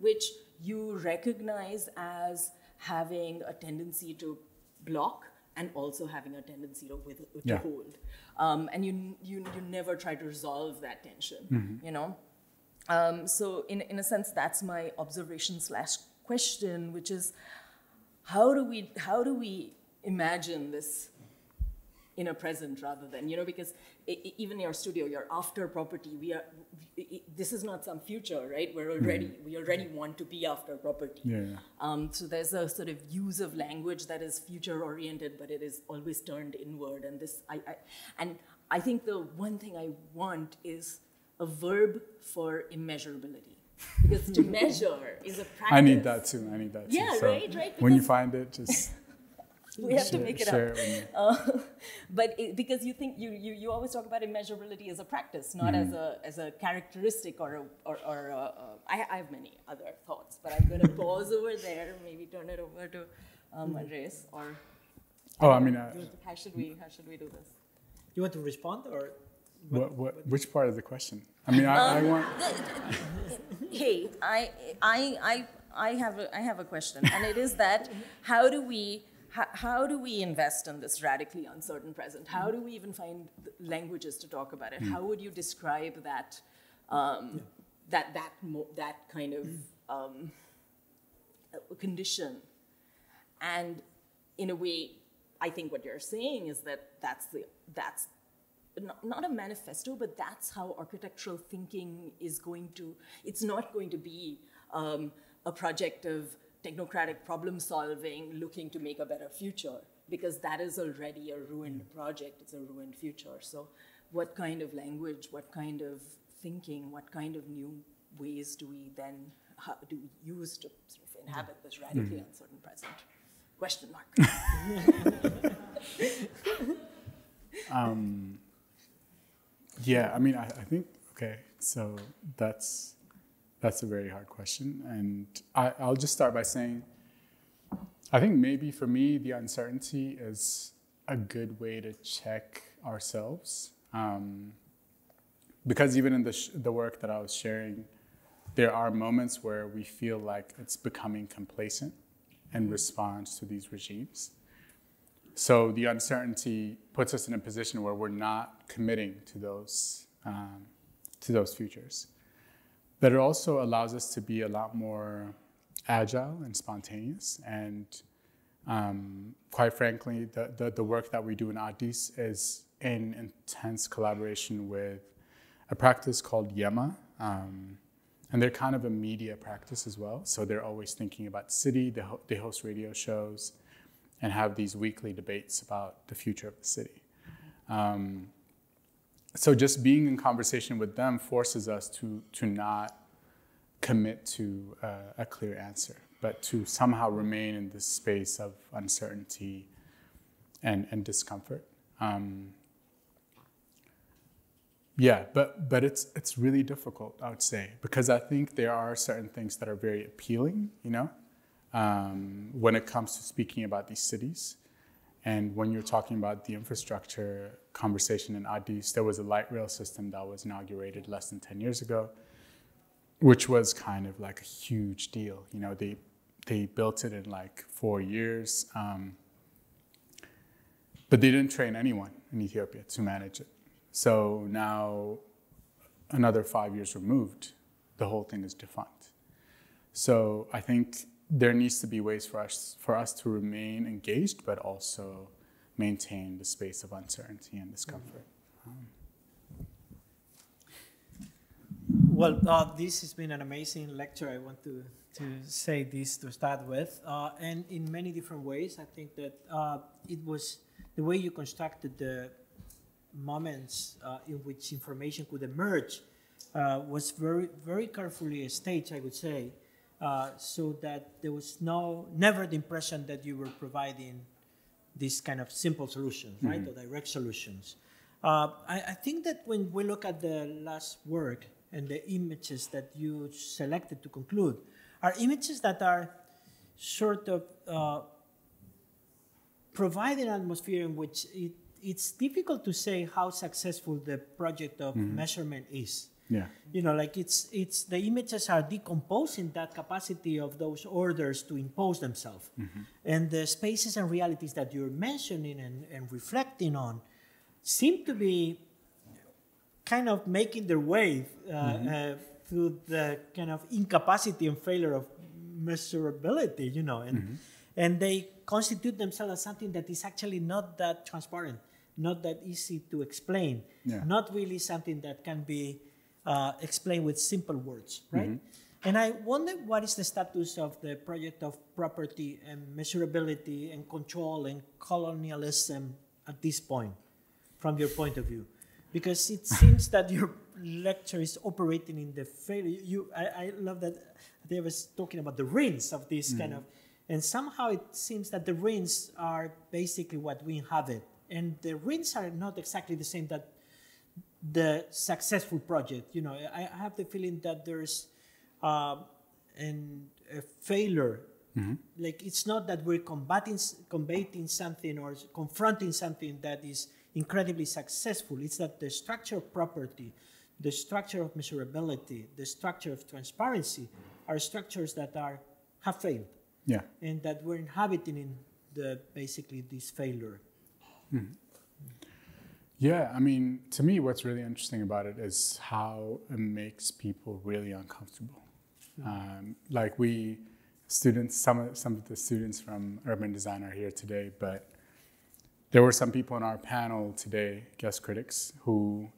Speaker 3: which you recognize as having a tendency to block and also having a tendency to, with, to
Speaker 2: Yeah.
Speaker 3: hold. Um, and you, you, you never try to resolve that tension, you know? Um, so in, in a sense, that's my observation slash question, which is how do we how do we imagine this in a present rather than you know because i i even your studio, your after property, we are i i this is not some future, right? We're already we already want to be after property.
Speaker 2: Yeah.
Speaker 3: Um, so there's a sort of use of language that is future oriented, but it is always turned inward. And this, I, I, and I think the one thing I want is a verb for immeasurability, because to measure is a practice.
Speaker 2: I need that too. I need that too.
Speaker 3: Yeah,
Speaker 2: So
Speaker 3: right, right,
Speaker 2: When you find it, just
Speaker 3: we have to make it
Speaker 2: share
Speaker 3: up.
Speaker 2: it with me.
Speaker 3: Uh, but it, because you think you, you, you always talk about immeasurability as a practice, not as a as a characteristic or a, or, or a, uh, I, I have many other thoughts, but I'm going to pause over there. Maybe turn it over to um, Andres or
Speaker 2: Oh, I mean, uh,
Speaker 3: how should we how should we do this?
Speaker 1: You want to respond or?
Speaker 2: what, what, which part of the question? I mean, I, I want.
Speaker 3: hey, I, I, I, I have a, I have a question, and it is that how do we how, how do we invest in this radically uncertain present? How do we even find languages to talk about it? How would you describe that um, that that mo- that kind of um, uh, condition? And in a way, I think what you're saying is that that's the that's not, not a manifesto, but that's how architectural thinking is going to. It's not going to be um, a project of technocratic problem solving, looking to make a better future, because that is already a ruined mm. project. It's a ruined future. So, what kind of language, what kind of thinking, what kind of new ways do we then do we use to sort of inhabit mm. this radically mm. uncertain present? Question mark.
Speaker 2: Um, yeah, I mean, I, I think okay. So that's that's a very hard question, and I, I'll just start by saying, I think maybe for me the uncertainty is a good way to check ourselves, um, because even in the sh- the work that I was sharing, there are moments where we feel like it's becoming complacent in response to these regimes. So the uncertainty puts us in a position where we're not committing to those um, to those futures. But it also allows us to be a lot more agile and spontaneous. And um, quite frankly, the, the, the work that we do in Addis is in intense collaboration with a practice called Yema. Um, and they're kind of a media practice as well. So they're always thinking about city, they, ho- they host radio shows, and have these weekly debates about the future of the city. Um, so just being in conversation with them forces us to, to not commit to uh, a clear answer, but to somehow remain in this space of uncertainty and, and discomfort. Um, yeah, but but it's it's really difficult, I would say, because I think there are certain things that are very appealing, you know, um, when it comes to speaking about these cities. And when you're talking about the infrastructure conversation in Addis, there was a light rail system that was inaugurated less than 10 years ago, which was kind of like a huge deal. You know, they, they built it in like four years, um, but they didn't train anyone in Ethiopia to manage it. So now, another five years removed, the whole thing is defunct. So I think there needs to be ways for us for us to remain engaged, but also maintain the space of uncertainty and discomfort.
Speaker 1: Well, uh, this has been an amazing lecture. I want to, to say this to start with. Uh, and in many different ways, I think that uh, it was the way you constructed the moments uh, in which information could emerge uh, was very, very carefully staged, I would say, uh, so that there was no, never the impression that you were providing these kind of simple solutions, right, or direct solutions. Uh, I, I think that when we look at the last work and the images that you selected to conclude, are images that are sort of uh, provide an atmosphere in which it, it's difficult to say how successful the project of measurement is.
Speaker 2: Yeah.
Speaker 1: You know, like it's it's the images are decomposing that capacity of those orders to impose themselves, and the spaces and realities that you're mentioning and, and reflecting on seem to be kind of making their way uh, uh, through the kind of incapacity and failure of measurability, you know, and and they constitute themselves as something that is actually not that transparent, not that easy to explain,
Speaker 2: Yeah.
Speaker 1: not really something that can be uh, explained with simple words, right? And I wonder what is the status of the project of property and measurability and control and colonialism at this point, from your point of view, because it seems that your lecture is operating in the failure. You, I, I love that they was talking about the rings of this kind of And somehow it seems that the rings are basically what we inhabit. And the rings are not exactly the same that the successful project. You know, I, have the feeling that there's uh, an, a failure. Like it's not that we're combating, combating something or confronting something that is incredibly successful. It's that the structure of property, the structure of measurability, the structure of transparency are structures that are have failed
Speaker 2: Yeah.
Speaker 1: and that we're inhabiting in the basically this failure.
Speaker 2: Yeah, I mean, to me, what's really interesting about it is how it makes people really uncomfortable. Um, like we students, some of, some of the students from urban design are here today, but there were some people in our panel today, guest critics, who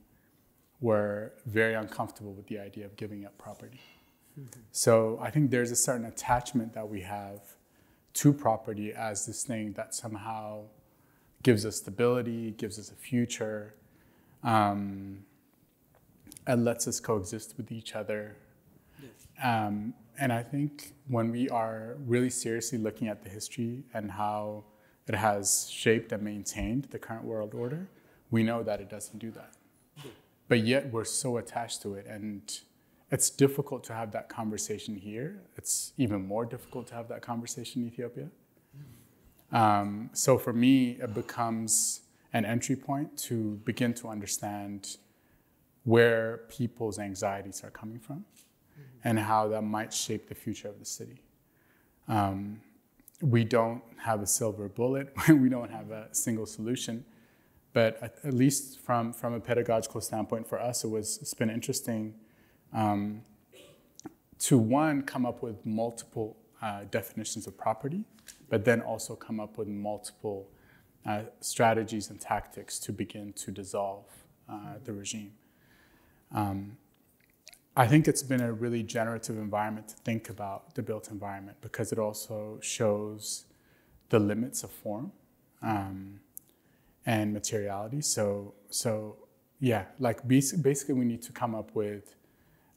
Speaker 2: were very uncomfortable with the idea of giving up property. So I think there's a certain attachment that we have to property as this thing that somehow gives us stability, gives us a future, um, and lets us coexist with each other. Um, and I think when we are really seriously looking at the history and how it has shaped and maintained the current world order, we know that it doesn't do that. But yet we're so attached to it, and it's difficult to have that conversation here. It's even more difficult to have that conversation in Ethiopia. Um, so for me, it becomes an entry point to begin to understand where people's anxieties are coming from and how that might shape the future of the city. Um, we don't have a silver bullet, we don't have a single solution, but at, at least from, from a pedagogical standpoint for us, it was, it's been interesting um, to one, come up with multiple uh, definitions of property, but then also come up with multiple uh, strategies and tactics to begin to dissolve uh, the regime. Um, I think it's been a really generative environment to think about the built environment because it also shows the limits of form um, and materiality. So, so yeah, like basically, we need to come up with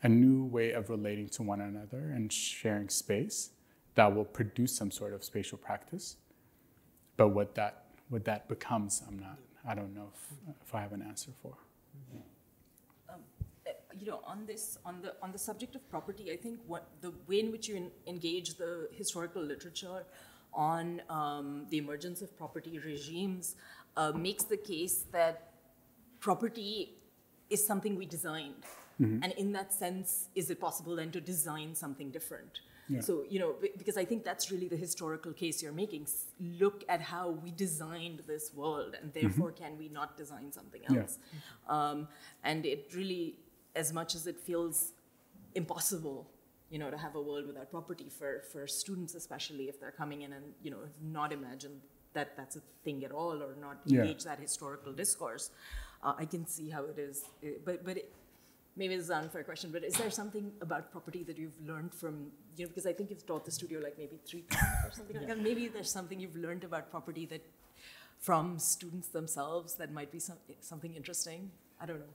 Speaker 2: a new way of relating to one another and sharing space that will produce some sort of spatial practice. But what that what that becomes, I'm not. I don't know if, if I have an answer for.
Speaker 3: Uh, you know, on this, on the on the subject of property, I think what the way in which you en- engage the historical literature on um, the emergence of property regimes uh, makes the case that property is something we designed, and in that sense, is it possible then to design something different?
Speaker 2: Yeah.
Speaker 3: So you know, because I think that's really the historical case you're making. Look at how we designed this world, and therefore, can we not design something
Speaker 2: Yeah.
Speaker 3: else? Um, and it really, as much as it feels impossible, you know, to have a world without property for, for students, especially if they're coming in and, you know, not imagined that that's a thing at all or not
Speaker 2: Yeah.
Speaker 3: engage that historical discourse, uh, I can see how it is. uh, But, but it, maybe this is an unfair question, but is there something about property that you've learned from, you know, because I think you've taught the studio like maybe three times or something like that. Maybe there's something you've learned about property that from students themselves that might be some, something interesting. I don't know.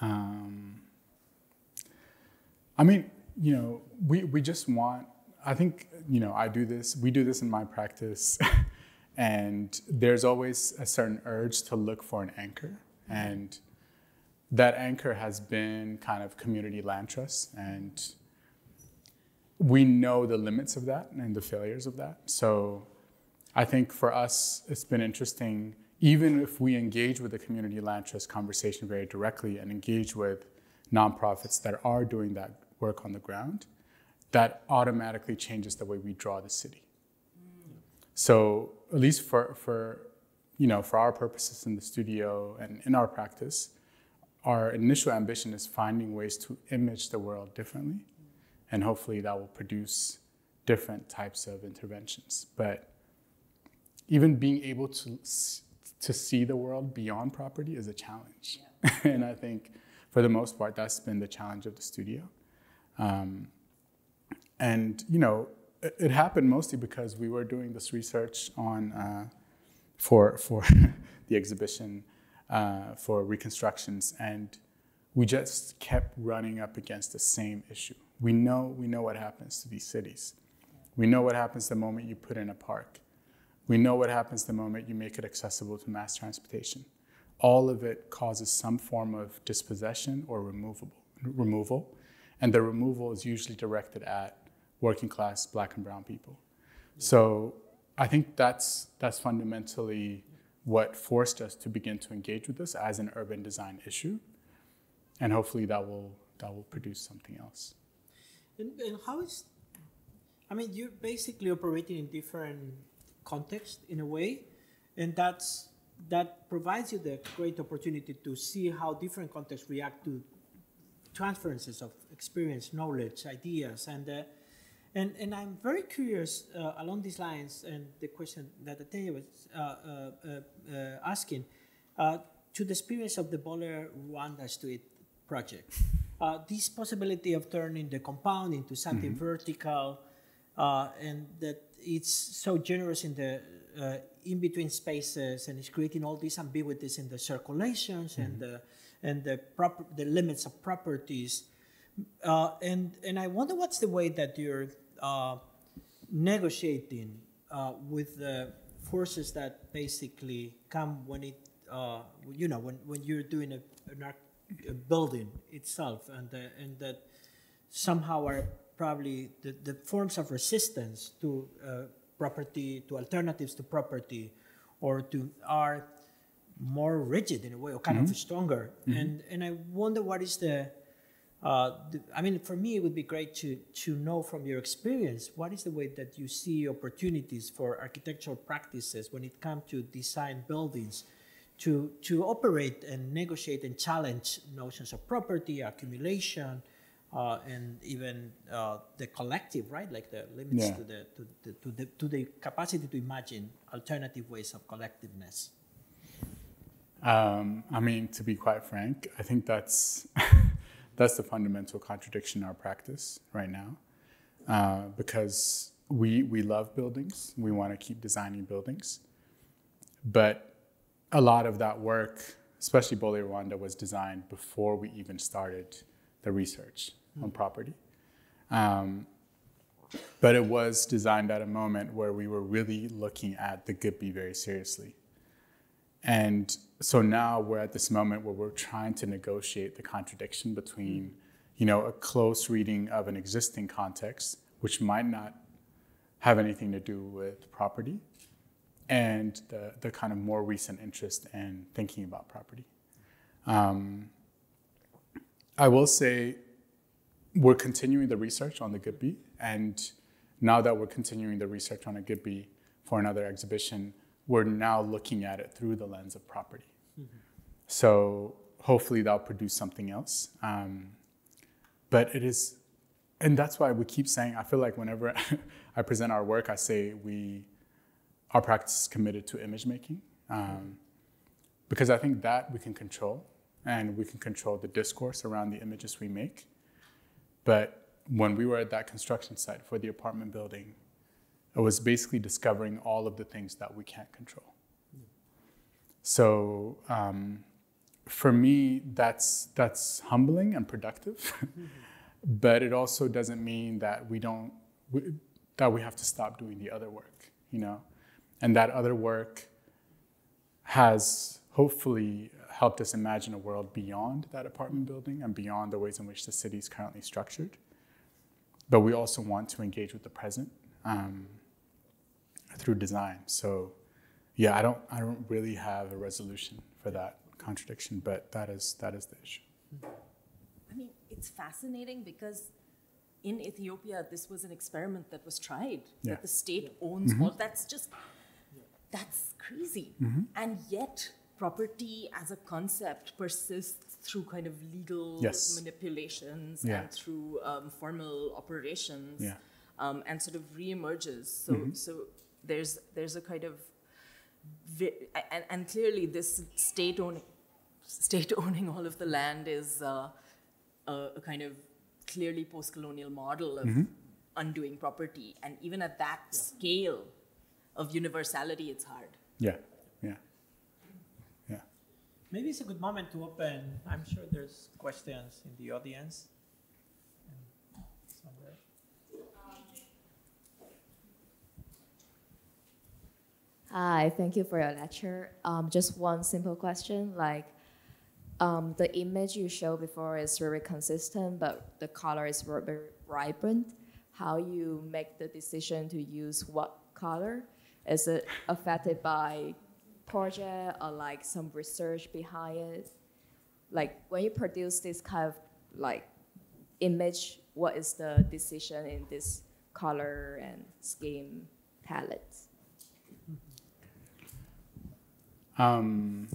Speaker 2: Um, I mean, you know, we, we just want, I think, you know, I do this, we do this in my practice, and there's always a certain urge to look for an anchor. And that anchor has been kind of community land trust. And we know the limits of that and the failures of that. So I think for us, it's been interesting, even if we engage with the community land trust conversation very directly and engage with nonprofits that are doing that work on the ground, that automatically changes the way we draw the city. So at least for, for, you know, for our purposes in the studio and in our practice, our initial ambition is finding ways to image the world differently. And hopefully that will produce different types of interventions. But even being able to, to see the world beyond property is a challenge. and I think for the most part, that's been the challenge of the studio. Um, and, you know, it, it happened mostly because we were doing this research on, uh, for, for the exhibition, uh, for reconstructions, and we just kept running up against the same issue. We know, we know what happens to these cities. We know what happens the moment you put in a park. We know what happens the moment you make it accessible to mass transportation. All of it causes some form of dispossession or removable, removal, and the removal is usually directed at working class black and brown people. So I think that's, that's fundamentally what forced us to begin to engage with this as an urban design issue. And hopefully that will, that will produce something else.
Speaker 1: And, and how is, I mean, you're basically operating in different contexts in a way, and that's that provides you the great opportunity to see how different contexts react to transferences of experience, knowledge, ideas, and uh, and and I'm very curious uh, along these lines, and the question that Ateye was uh, uh, uh, uh asking, to the experience of the Bole Rwanda Street project, this possibility of turning the compound into something mm -hmm. vertical, and that it's so generous in the in between spaces, and it's creating all these ambiguities in the circulations mm -hmm. and the and the proper the limits of properties. Uh, and and I wonder what's the way that you're uh, negotiating uh, with the forces that basically come when it uh, you know when, when you're doing a, a building itself and and that somehow are probably the, the forms of resistance to uh, property to alternatives to property or to are more rigid in a way or kind mm-hmm. of stronger. Mm-hmm. And and I wonder what is the, uh, I mean, for me, it would be great to to know from your experience what is the way that you see opportunities for architectural practices when it comes to design buildings, to to operate and negotiate and challenge notions of property accumulation. Uh, and even uh, the collective, right? Like the limits yeah. to, the, to, the, to the to the capacity to imagine alternative ways of collectiveness.
Speaker 2: Um, I mean, to be quite frank, I think that's that's the fundamental contradiction in our practice right now, uh, because we we love buildings, we want to keep designing buildings, but a lot of that work, especially Bole Rwanda, was designed before we even started the research mm-hmm. on property. Um, but it was designed at a moment where we were really looking at the Gebi very seriously. And so now we're at this moment where we're trying to negotiate the contradiction between, you know, a close reading of an existing context, which might not have anything to do with property, and the, the kind of more recent interest in thinking about property. Um, I will say we're continuing the research on the Gebi, and now that we're continuing the research on a Gebi for another exhibition, we're now looking at it through the lens of property. Mm-hmm. So hopefully that'll produce something else. Um, but it is, and that's why we keep saying, I feel like whenever I present our work, I say we, our practice is committed to image making. Um, because I think that we can control and we can control the discourse around the images we make. But when we were at that construction site for the apartment building, it was basically discovering all of the things that we can't control. So um, for me, that's that's humbling and productive, but it also doesn't mean that we don't we, that we have to stop doing the other work, you know, and that other work has hopefully helped us imagine a world beyond that apartment building and beyond the ways in which the city is currently structured. But we also want to engage with the present. Um, through design. So yeah, I don't I don't really have a resolution for that contradiction, but that is that is the issue.
Speaker 3: I mean, it's fascinating because in Ethiopia, this was an experiment that was tried. Yeah. That the state owns mm-hmm. all. That's just that's crazy. Mm-hmm. And yet, property as a concept persists through kind of legal yes. manipulations yeah. and through um, formal operations, yeah. um, and sort of reemerges. So, mm-hmm. so there's there's a kind of and, and clearly this state owning state owning all of the land is uh, a, a, kind of clearly post-colonial model of mm-hmm. undoing property. And even at that yeah. scale of universality it's hard.
Speaker 2: Yeah yeah. Yeah.
Speaker 1: Maybe it's a good moment to open. I'm sure there's questions in the audience
Speaker 4: Hi, thank you for your lecture. Um, just one simple question, like um, the image you showed before is very consistent, but the color is very vibrant. How you make the decision to use what color? Is it affected by project or like some research behind it? Like when you produce this kind of like image, what is the decision in this color and scheme palette?
Speaker 2: Um,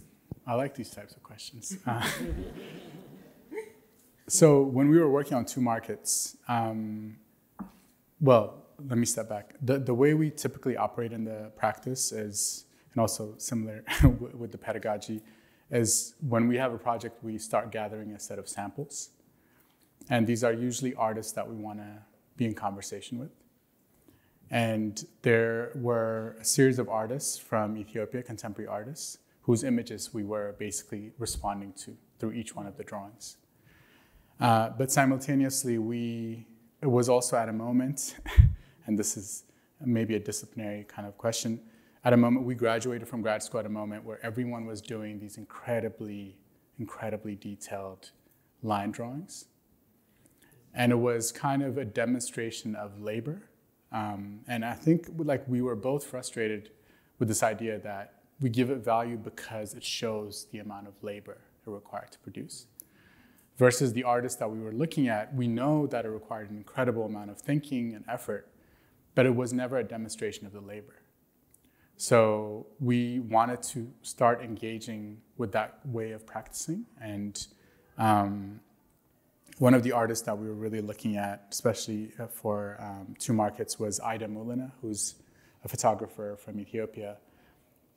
Speaker 2: I like these types of questions. Uh, so when we were working on two markets, um, well, let me step back. The, the way we typically operate in the practice is, and also similar with the pedagogy, is when we have a project, we start gathering a set of samples. And these are usually artists that we want to be in conversation with. And there were a series of artists from Ethiopia, contemporary artists, whose images we were basically responding to through each one of the drawings. Uh, but simultaneously, we it was also at a moment, and this is maybe a disciplinary kind of question. At a moment, we graduated from grad school at a moment where everyone was doing these incredibly, incredibly detailed line drawings. And it was kind of a demonstration of labor. Um, and I think like we were both frustrated with this idea that we give it value because it shows the amount of labor it required to produce. Versus the artist that we were looking at, we know that it required an incredible amount of thinking and effort, but it was never a demonstration of the labor. So we wanted to start engaging with that way of practicing. And um, one of the artists that we were really looking at, especially uh, for um, two markets, was Aida Muluneh, who's a photographer from Ethiopia.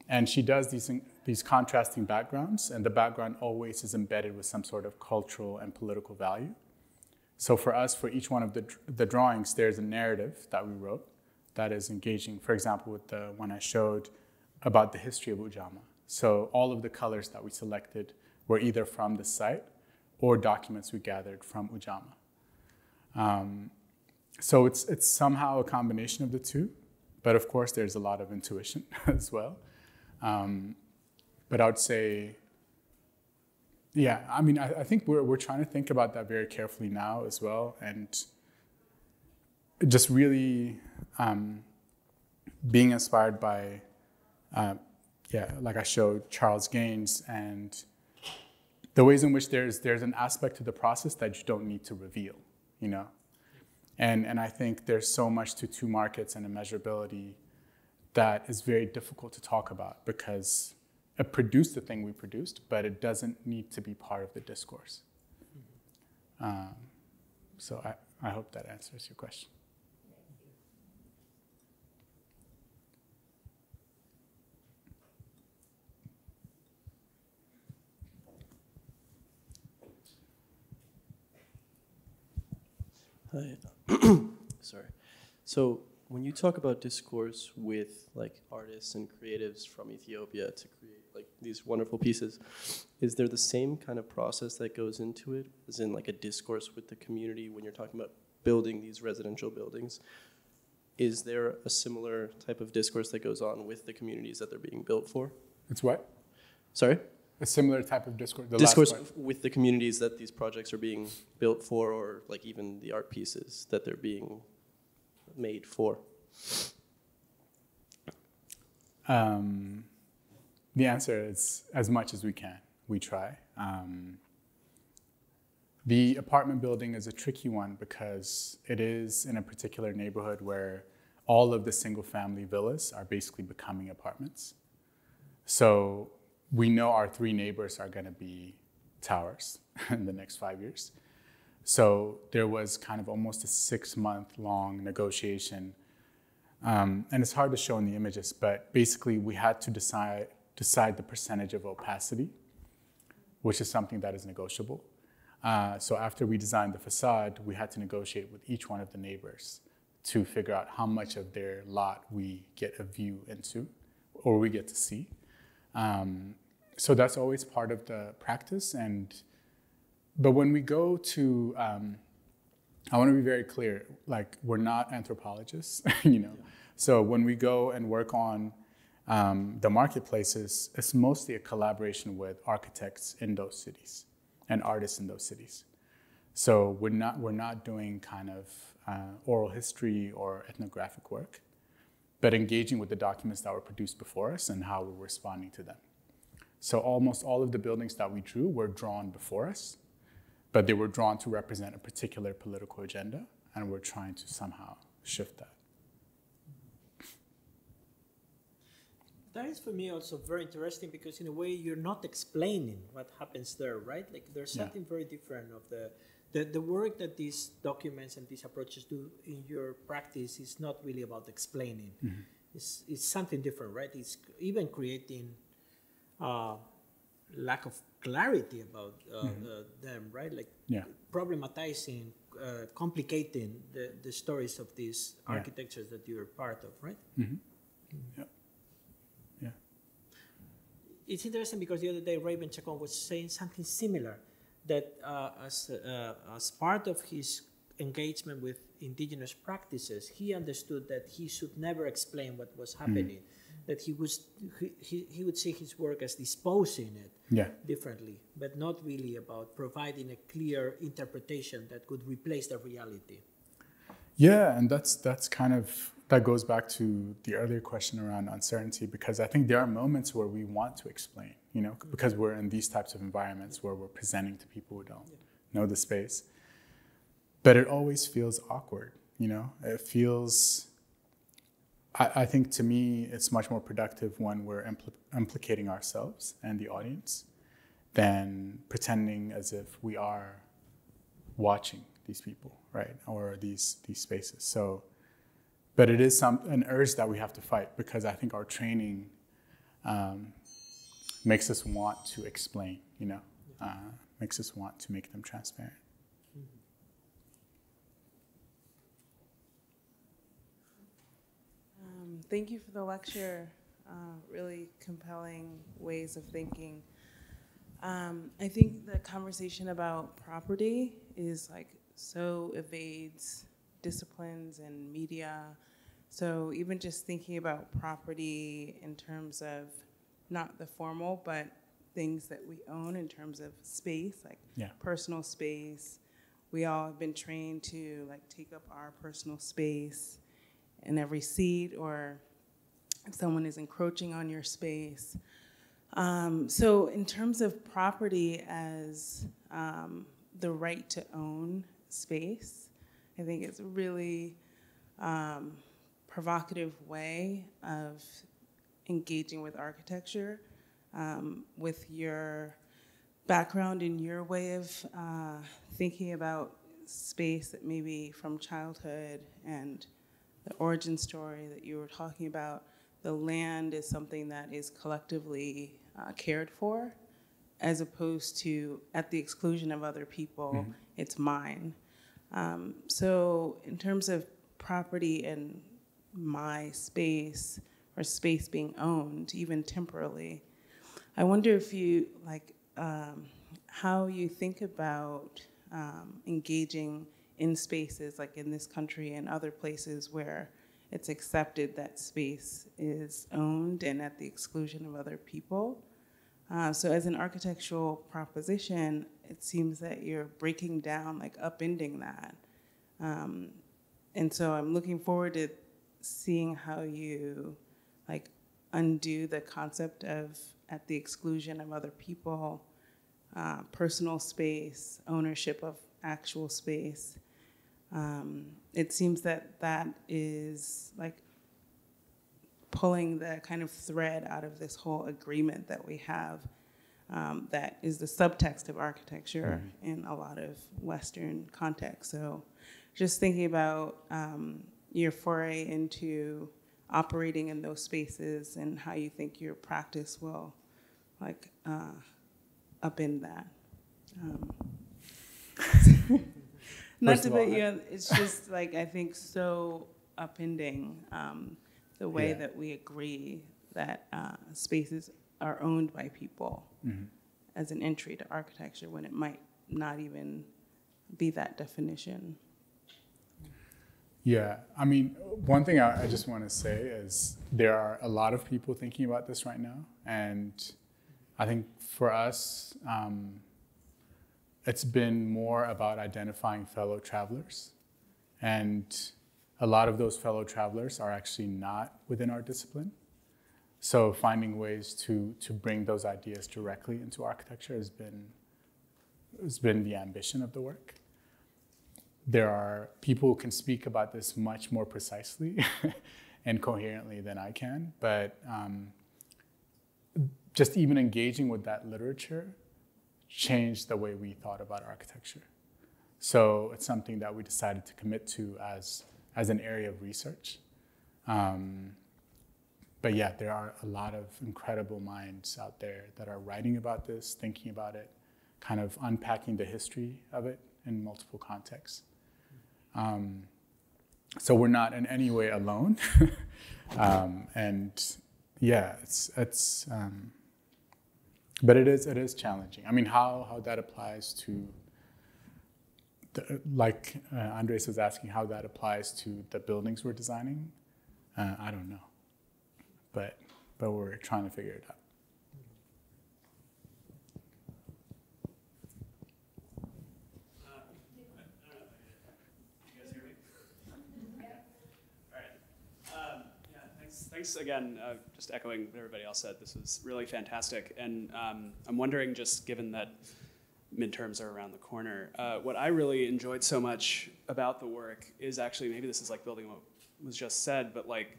Speaker 2: And she does these, these contrasting backgrounds, and the background always is embedded with some sort of cultural and political value. So for us, for each one of the, the drawings, there's a narrative that we wrote that is engaging. For example, with the one I showed about the history of Ujamaa. So all of the colors that we selected were either from the site or documents we gathered from Ujamaa. Um, so it's, it's somehow a combination of the two, but of course there's a lot of intuition as well. Um, but I would say, yeah, I mean, I, I, think we're, we're trying to think about that very carefully now as well. And just really um, being inspired by, uh, yeah, like I showed Charles Gaines and the ways in which there's, there's an aspect to the process that you don't need to reveal, you know? And, and I think there's so much to two markets and immeasurability that is very difficult to talk about because it produced the thing we produced, but it doesn't need to be part of the discourse. Um, so I, I hope that answers your question.
Speaker 5: Hi. Sorry. So when you talk about discourse with like artists and creatives from Ethiopia to create like these wonderful pieces, is there the same kind of process that goes into it, as in like a discourse with the community when you're talking about building these residential buildings? Is there a similar type of discourse that goes on with the communities that they're being built for?
Speaker 2: It's what?
Speaker 5: Sorry?
Speaker 2: A similar type of discourse.
Speaker 5: The discourse with the communities that these projects are being built for, or like even the art pieces that they're being made for?
Speaker 2: Um, the answer is as much as we can. We try. Um, the apartment building is a tricky one because it is in a particular neighborhood where all of the single family villas are basically becoming apartments. So we know our three neighbors are going to be towers in the next five years. So there was kind of almost a six month long negotiation. Um, and it's hard to show in the images, but basically we had to decide, decide the percentage of opacity, which is something that is negotiable. Uh, so after we designed the facade, we had to negotiate with each one of the neighbors to figure out how much of their lot we get a view into or we get to see. Um, so that's always part of the practice and but when we go to, um, I want to be very clear, like we're not anthropologists, you know. So when we go and work on um, the marketplaces, is mostly a collaboration with architects in those cities and artists in those cities. So we're not, we're not doing kind of uh, oral history or ethnographic work, but engaging with the documents that were produced before us and how we're responding to them. So almost all of the buildings that we drew were drawn before us, but they were drawn to represent a particular political agenda, and we're trying to somehow shift that.
Speaker 1: That is for me also very interesting because in a way you're not explaining what happens there, right? Like there's
Speaker 2: Yeah.
Speaker 1: something very different of the, the the work that these documents and these approaches do in your practice is not really about explaining.
Speaker 2: Mm-hmm.
Speaker 1: It's it's something different, right? It's even creating uh, lack of clarity about uh, uh, them, right? Like
Speaker 2: Mm-hmm. Yeah.
Speaker 1: problematizing, uh, complicating the, the stories of these
Speaker 2: Yeah.
Speaker 1: architectures that you're part of, right?
Speaker 2: Yeah. Yeah.
Speaker 1: it's interesting because the other day Raven Chacon was saying something similar that uh, as, uh, as part of his engagement with indigenous practices, he understood that he should never explain what was happening, that he, was, he, he, he would see his work as disposing it
Speaker 2: Yeah.
Speaker 1: differently, but not really about providing a clear interpretation that could replace the reality.
Speaker 2: Yeah, and that's that's kind of that goes back to the earlier question around uncertainty because I think there are moments where we want to explain, you know, because we're in these types of environments where we're presenting to people who don't know the space. But it always feels awkward, you know. It feels. I, I think to me, it's much more productive when we're impl- implicating ourselves and the audience than pretending as if we are watching these people, right, or these these spaces. So, but it is some an urge that we have to fight because I think our training um, makes us want to explain, you know, uh, makes us want to make them transparent.
Speaker 6: Um, thank you for the lecture. Uh, really compelling ways of thinking. Um, I think the conversation about property is like so evades disciplines and media. So even just thinking about property in terms of not the formal, but things that we own in terms of space, like
Speaker 2: Yeah.
Speaker 6: personal space. We all have been trained to like take up our personal space in every seat or if someone is encroaching on your space. Um, so, in terms of property as um, the right to own space, I think it's a really um, provocative way of engaging with architecture, um, with your background and your way of uh, thinking about space that maybe from childhood and the origin story that you were talking about, the land is something that is collectively uh, cared for, as opposed to at the exclusion of other people, it's mine. Um, so, in terms of property and my space or space being owned, even temporarily, I wonder if you like um, how you think about um, engaging in spaces like in this country and other places where it's accepted that space is owned and at the exclusion of other people. Uh, so, as an architectural proposition, it seems that you're breaking down, like upending that. Um, and so, I'm looking forward to seeing how you undo the concept of at the exclusion of other people, uh, personal space, ownership of actual space. Um, it seems that that is like pulling the kind of thread out of this whole agreement that we have um, that is the subtext of architecture in a lot of Western contexts. So, just thinking about um, your foray into operating in those spaces and how you think your practice will, like, uh, upend that. Um, not to put you on, it's just like I think so upending um, the way
Speaker 2: Yeah.
Speaker 6: that we agree that uh, spaces are owned by people
Speaker 2: Mm-hmm.
Speaker 6: as an entry to architecture when it might not even be that definition.
Speaker 2: Yeah, I mean, one thing I, I just want to say is there are a lot of people thinking about this right now, and I think for us, um, it's been more about identifying fellow travelers, and a lot of those fellow travelers are actually not within our discipline. So finding ways to to bring those ideas directly into architecture has been has been the ambition of the work there are people who can speak about this much more precisely and coherently than I can, but um, just even engaging with that literature changed the way we thought about architecture. So it's something that we decided to commit to as, as an area of research. Um, but yeah, there are a lot of incredible minds out there that are writing about this, thinking about it, kind of unpacking the history of it in multiple contexts. Um, so we're not in any way alone. um, and yeah, it's, it's um, but it is, it is challenging. I mean, how, how that applies to, the, like uh, Andres was asking, how that applies to the buildings we're designing, uh, I don't know. But, but we're trying to figure it out.
Speaker 7: Thanks again. Uh, just echoing what everybody else said, this was really fantastic. And um, I'm wondering, just given that midterms are around the corner, uh, what I really enjoyed so much about the work is actually maybe this is like building what was just said, but like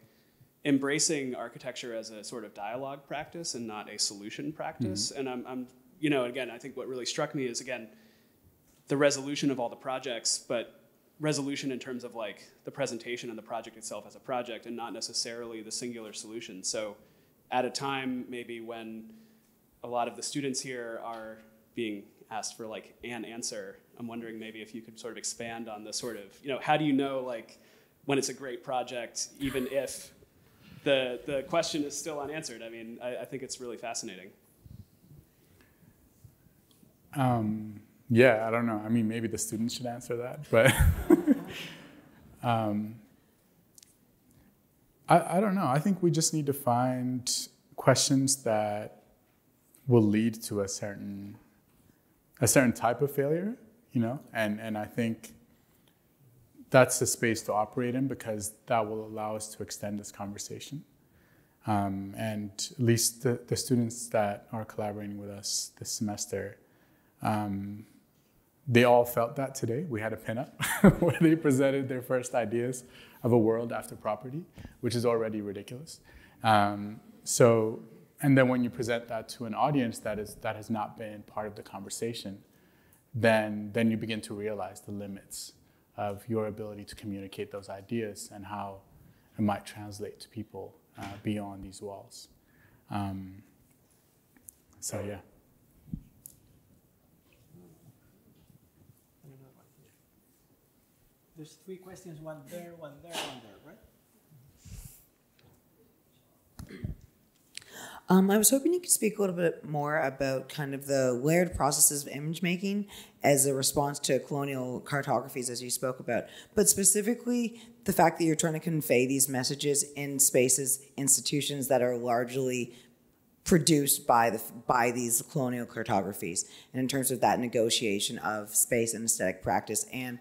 Speaker 7: embracing architecture as a sort of dialogue practice and not a solution practice. Mm-hmm. And I'm, I'm, you know, again, I think what really struck me is again the resolution of all the projects, but resolution in terms of like the presentation and the project itself as a project and not necessarily the singular solution. So at a time maybe when a lot of the students here are being asked for like an answer, I'm wondering maybe if you could sort of expand on the sort of, you know, how do you know like when it's a great project, even if the, the question is still unanswered? I mean, I, I think it's really fascinating.
Speaker 2: Um, yeah, I don't know. I mean, maybe the students should answer that, but um, I, I don't know. I think we just need to find questions that will lead to a certain a certain type of failure, you know, and and I think that's the space to operate in because that will allow us to extend this conversation. Um, and at least the, the students that are collaborating with us this semester, um, they all felt that today. We had a pinup where they presented their first ideas of a world after property, which is already ridiculous. Um, so, and then when you present that to an audience that is that has not been part of the conversation, then then you begin to realize the limits of your ability to communicate those ideas and how it might translate to people uh, beyond these walls. Um, so yeah.
Speaker 1: There's three questions, one there, one there, one there, right?
Speaker 8: Um, I was hoping you could speak a little bit more about kind of the layered processes of image making as a response to colonial cartographies, as you spoke about, but specifically the fact that you're trying to convey these messages in spaces, institutions that are largely produced by the by these colonial cartographies, and in terms of that negotiation of space and aesthetic practice and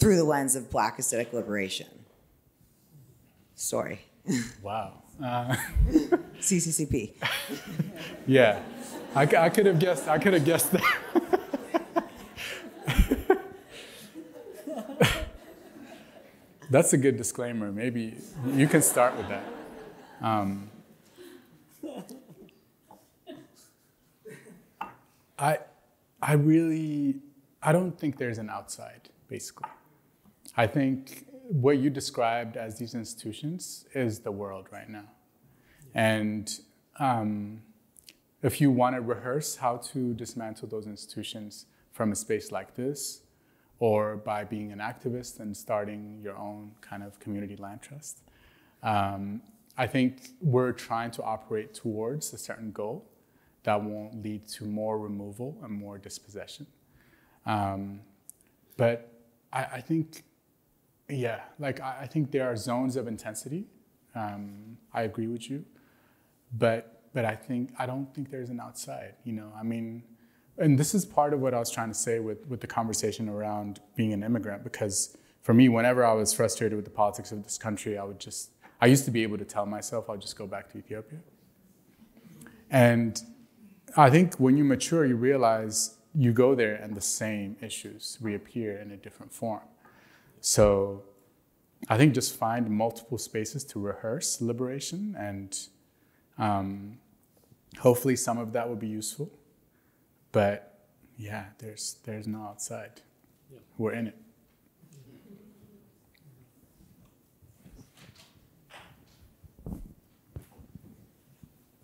Speaker 8: through the lens of black aesthetic liberation. Sorry.
Speaker 2: Wow. Uh,
Speaker 8: CCCP.
Speaker 2: yeah, I, I could have guessed. I could have guessed that. That's a good disclaimer. Maybe you can start with that. Um, I, I really, I don't think there's an outside, basically. I think what you described as these institutions is the world right now. And um, if you want to rehearse how to dismantle those institutions from a space like this, or by being an activist and starting your own kind of community land trust, um, I think we're trying to operate towards a certain goal that won't lead to more removal and more dispossession. Um, but I, I think Yeah, like I, think there are zones of intensity. Um, I agree with you, but but I think I don't think there's an outside. You know, I mean, and this is part of what I was trying to say with with the conversation around being an immigrant because for me, whenever I was frustrated with the politics of this country, I would just I used to be able to tell myself I'll just go back to Ethiopia. And I think when you mature, you realize you go there and the same issues reappear in a different form. So I think just find multiple spaces to rehearse liberation, and um, hopefully some of that will be useful. But yeah, there's there's no outside. Yeah. We're in it.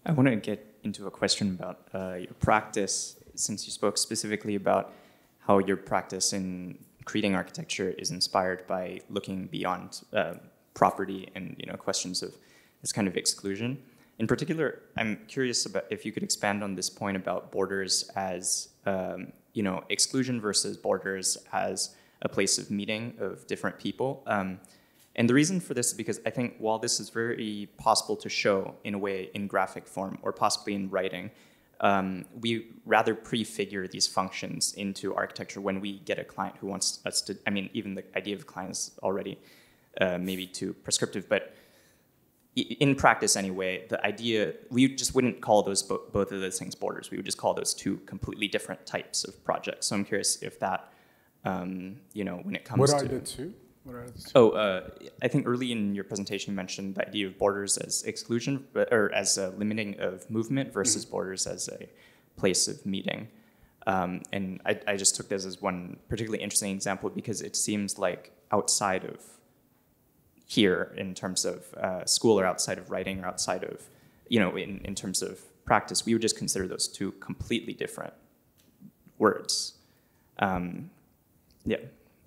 Speaker 9: I want to get into a question about uh, your practice, since you spoke specifically about how your practice in creating architecture is inspired by looking beyond uh, property and you know questions of this kind of exclusion. In particular, I'm curious about if you could expand on this point about borders as um, you know exclusion versus borders as a place of meeting of different people. Um, and the reason for this is because I think while this is very possible to show in a way in graphic form or possibly in writing, um, we rather prefigure these functions into architecture when we get a client who wants us to, I mean, even the idea of clients already uh, maybe too prescriptive, but in practice anyway, the idea, we just wouldn't call those bo both of those things borders. We would just call those two completely different types of projects. So I'm curious if that, um, you know, when it comes
Speaker 2: what
Speaker 9: to-
Speaker 2: What are the two?
Speaker 9: Oh, uh, I think early in your presentation you mentioned the idea of borders as exclusion or as a limiting of movement versus mm-hmm. borders as a place of meeting. Um, and I, I, just took this as one particularly interesting example because it seems like outside of here in terms of uh, school or outside of writing or outside of, you know, in, in terms of practice, we would just consider those two completely different words. Um, yeah,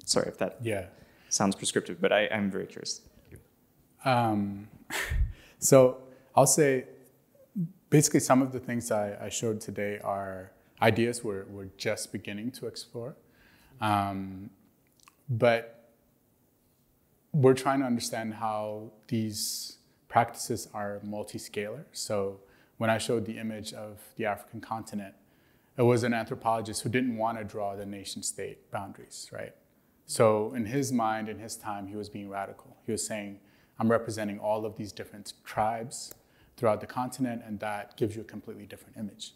Speaker 9: sorry if that.
Speaker 2: Yeah
Speaker 9: sounds prescriptive, but I, am very curious.
Speaker 2: Um, so I'll say basically some of the things I, I, showed today are ideas we're, we're just beginning to explore. Um, but we're trying to understand how these practices are multi-scalar. So when I showed the image of the African continent, it was an anthropologist who didn't want to draw the nation state boundaries, right? So in his mind, in his time, he was being radical. He was saying, I'm representing all of these different tribes throughout the continent, and that gives you a completely different image.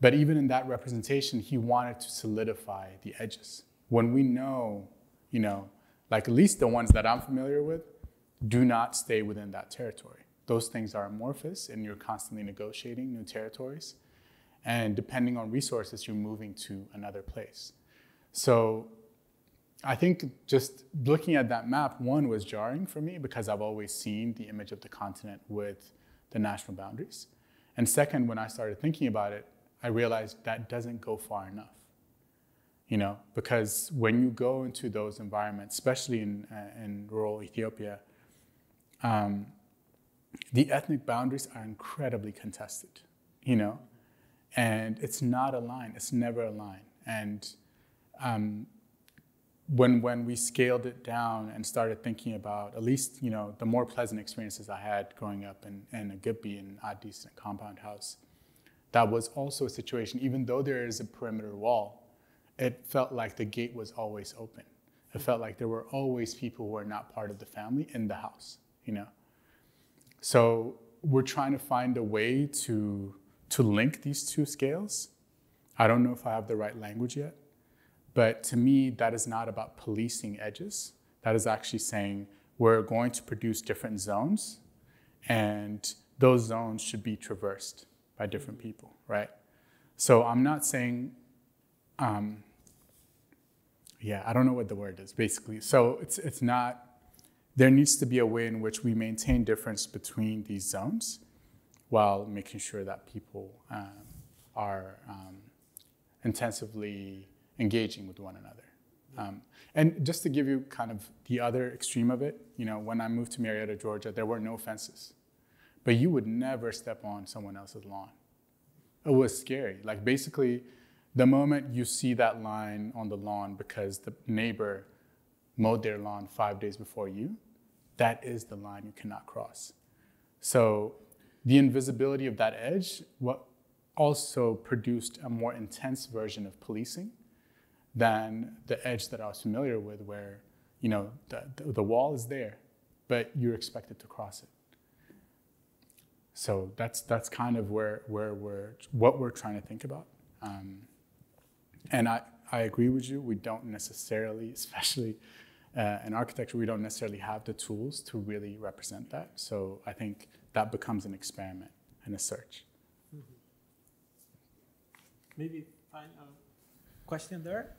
Speaker 2: But even in that representation, he wanted to solidify the edges. When we know, you know, like at least the ones that I'm familiar with, do not stay within that territory. Those things are amorphous, and you're constantly negotiating new territories. And depending on resources, you're moving to another place. So I think just looking at that map, one was jarring for me because I've always seen the image of the continent with the national boundaries. And second, when I started thinking about it, I realized that doesn't go far enough. You know, because when you go into those environments, especially in, uh, in rural Ethiopia, um, the ethnic boundaries are incredibly contested, you know, and it's not a line, it's never a line. And um, when when we scaled it down and started thinking about at least you know the more pleasant experiences I had growing up in, in a Gebi and a decent compound house, that was also a situation. Even though there is a perimeter wall, it felt like the gate was always open. It felt like there were always people who were not part of the family in the house. You know, so we're trying to find a way to to link these two scales. I don't know if I have the right language yet but to me, that is not about policing edges. That is actually saying we're going to produce different zones, and those zones should be traversed by different people, right? So I'm not saying, um, yeah, I don't know what the word is basically. So it's, it's not, there needs to be a way in which we maintain difference between these zones while making sure that people um, are um, intensively engaging with one another. Um, and just to give you kind of the other extreme of it, you know, when I moved to Marietta, Georgia, there were no fences. But you would never step on someone else's lawn. It was scary. Like basically, the moment you see that line on the lawn because the neighbor mowed their lawn five days before you, that is the line you cannot cross. So the invisibility of that edge what also produced a more intense version of policing than the edge that I was familiar with, where you know the, the, wall is there, but you're expected to cross it. So that's that's kind of where where we're what we're trying to think about. Um, and I, I agree with you. We don't necessarily, especially uh, in architecture, we don't necessarily have the tools to really represent that. So I think that becomes an experiment and a search.
Speaker 1: Mm-hmm. Maybe find a question there.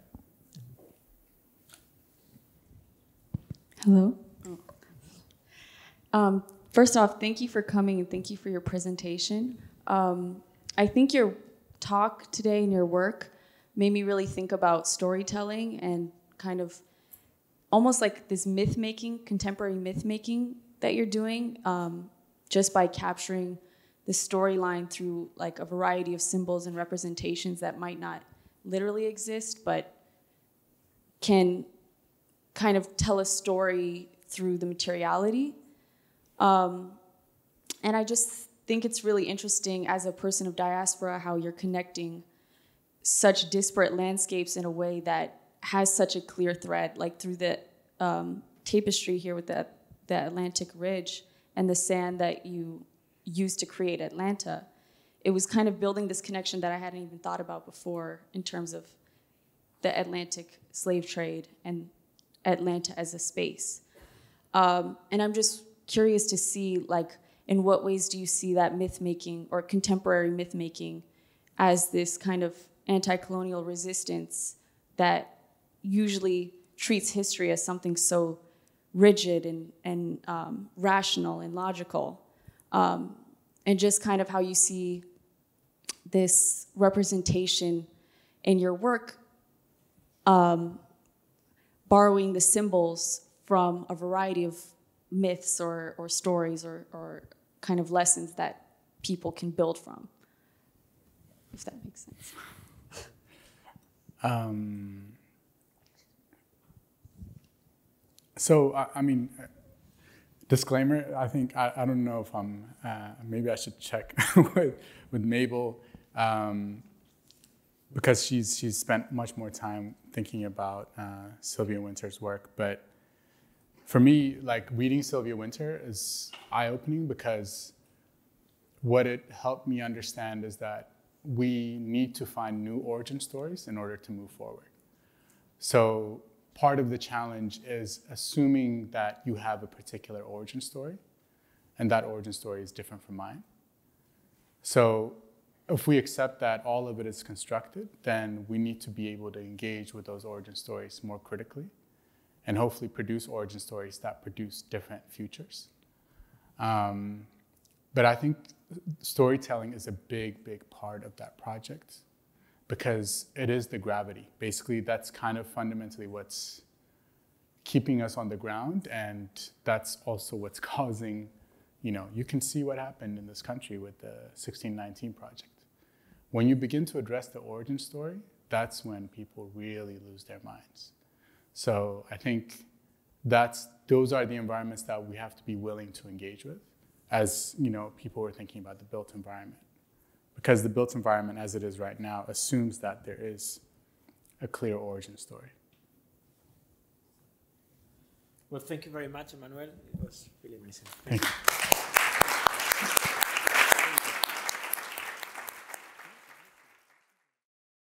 Speaker 10: Hello. Oh. Um, first off, thank you for coming and thank you for your presentation. Um, I think your talk today and your work made me really think about storytelling and kind of almost like this myth making, contemporary myth making that you're doing, um, just by capturing the storyline through like a variety of symbols and representations that might not literally exist, but can kind of tell a story through the materiality. Um, and I just think it's really interesting as a person of diaspora how you're connecting such disparate landscapes in a way that has such a clear thread, like through the um, tapestry here with the, the Atlantic Ridge and the sand that you used to create Atlanta. It was kind of building this connection that I hadn't even thought about before in terms of the Atlantic slave trade and Atlanta as a space. Um, and I'm just curious to see, like, in what ways do you see that myth making or contemporary myth making as this kind of anti colonial resistance that usually treats history as something so rigid and, and um, rational and logical? Um, and just kind of how you see this representation in your work um, borrowing the symbols from a variety of myths or, or stories or, or kind of lessons that people can build from, if that makes sense.
Speaker 2: Um, so, I, I, mean, disclaimer, I think, I, I don't know if I'm, uh, maybe I should check with, with Mabel. Um, because she's she's spent much more time thinking about uh, Sylvia Wynter's work. But for me, like reading Sylvia Wynter is eye opening because what it helped me understand is that we need to find new origin stories in order to move forward. So part of the challenge is assuming that you have a particular origin story, and that origin story is different from mine. So if we accept that all of it is constructed, then we need to be able to engage with those origin stories more critically and hopefully produce origin stories that produce different futures. Um, but I think storytelling is a big, big part of that project because it is the gravity. Basically, that's kind of fundamentally what's keeping us on the ground, and that's also what's causing, you know, you can see what happened in this country with the 1619 project. When you begin to address the origin story, that's when people really lose their minds. So I think that's those are the environments that we have to be willing to engage with as you know people are thinking about the built environment. Because the built environment as it is right now assumes that there is a clear origin story.
Speaker 1: Well, thank you very much, Emanuel. It was really amazing.
Speaker 2: Thank, thank you.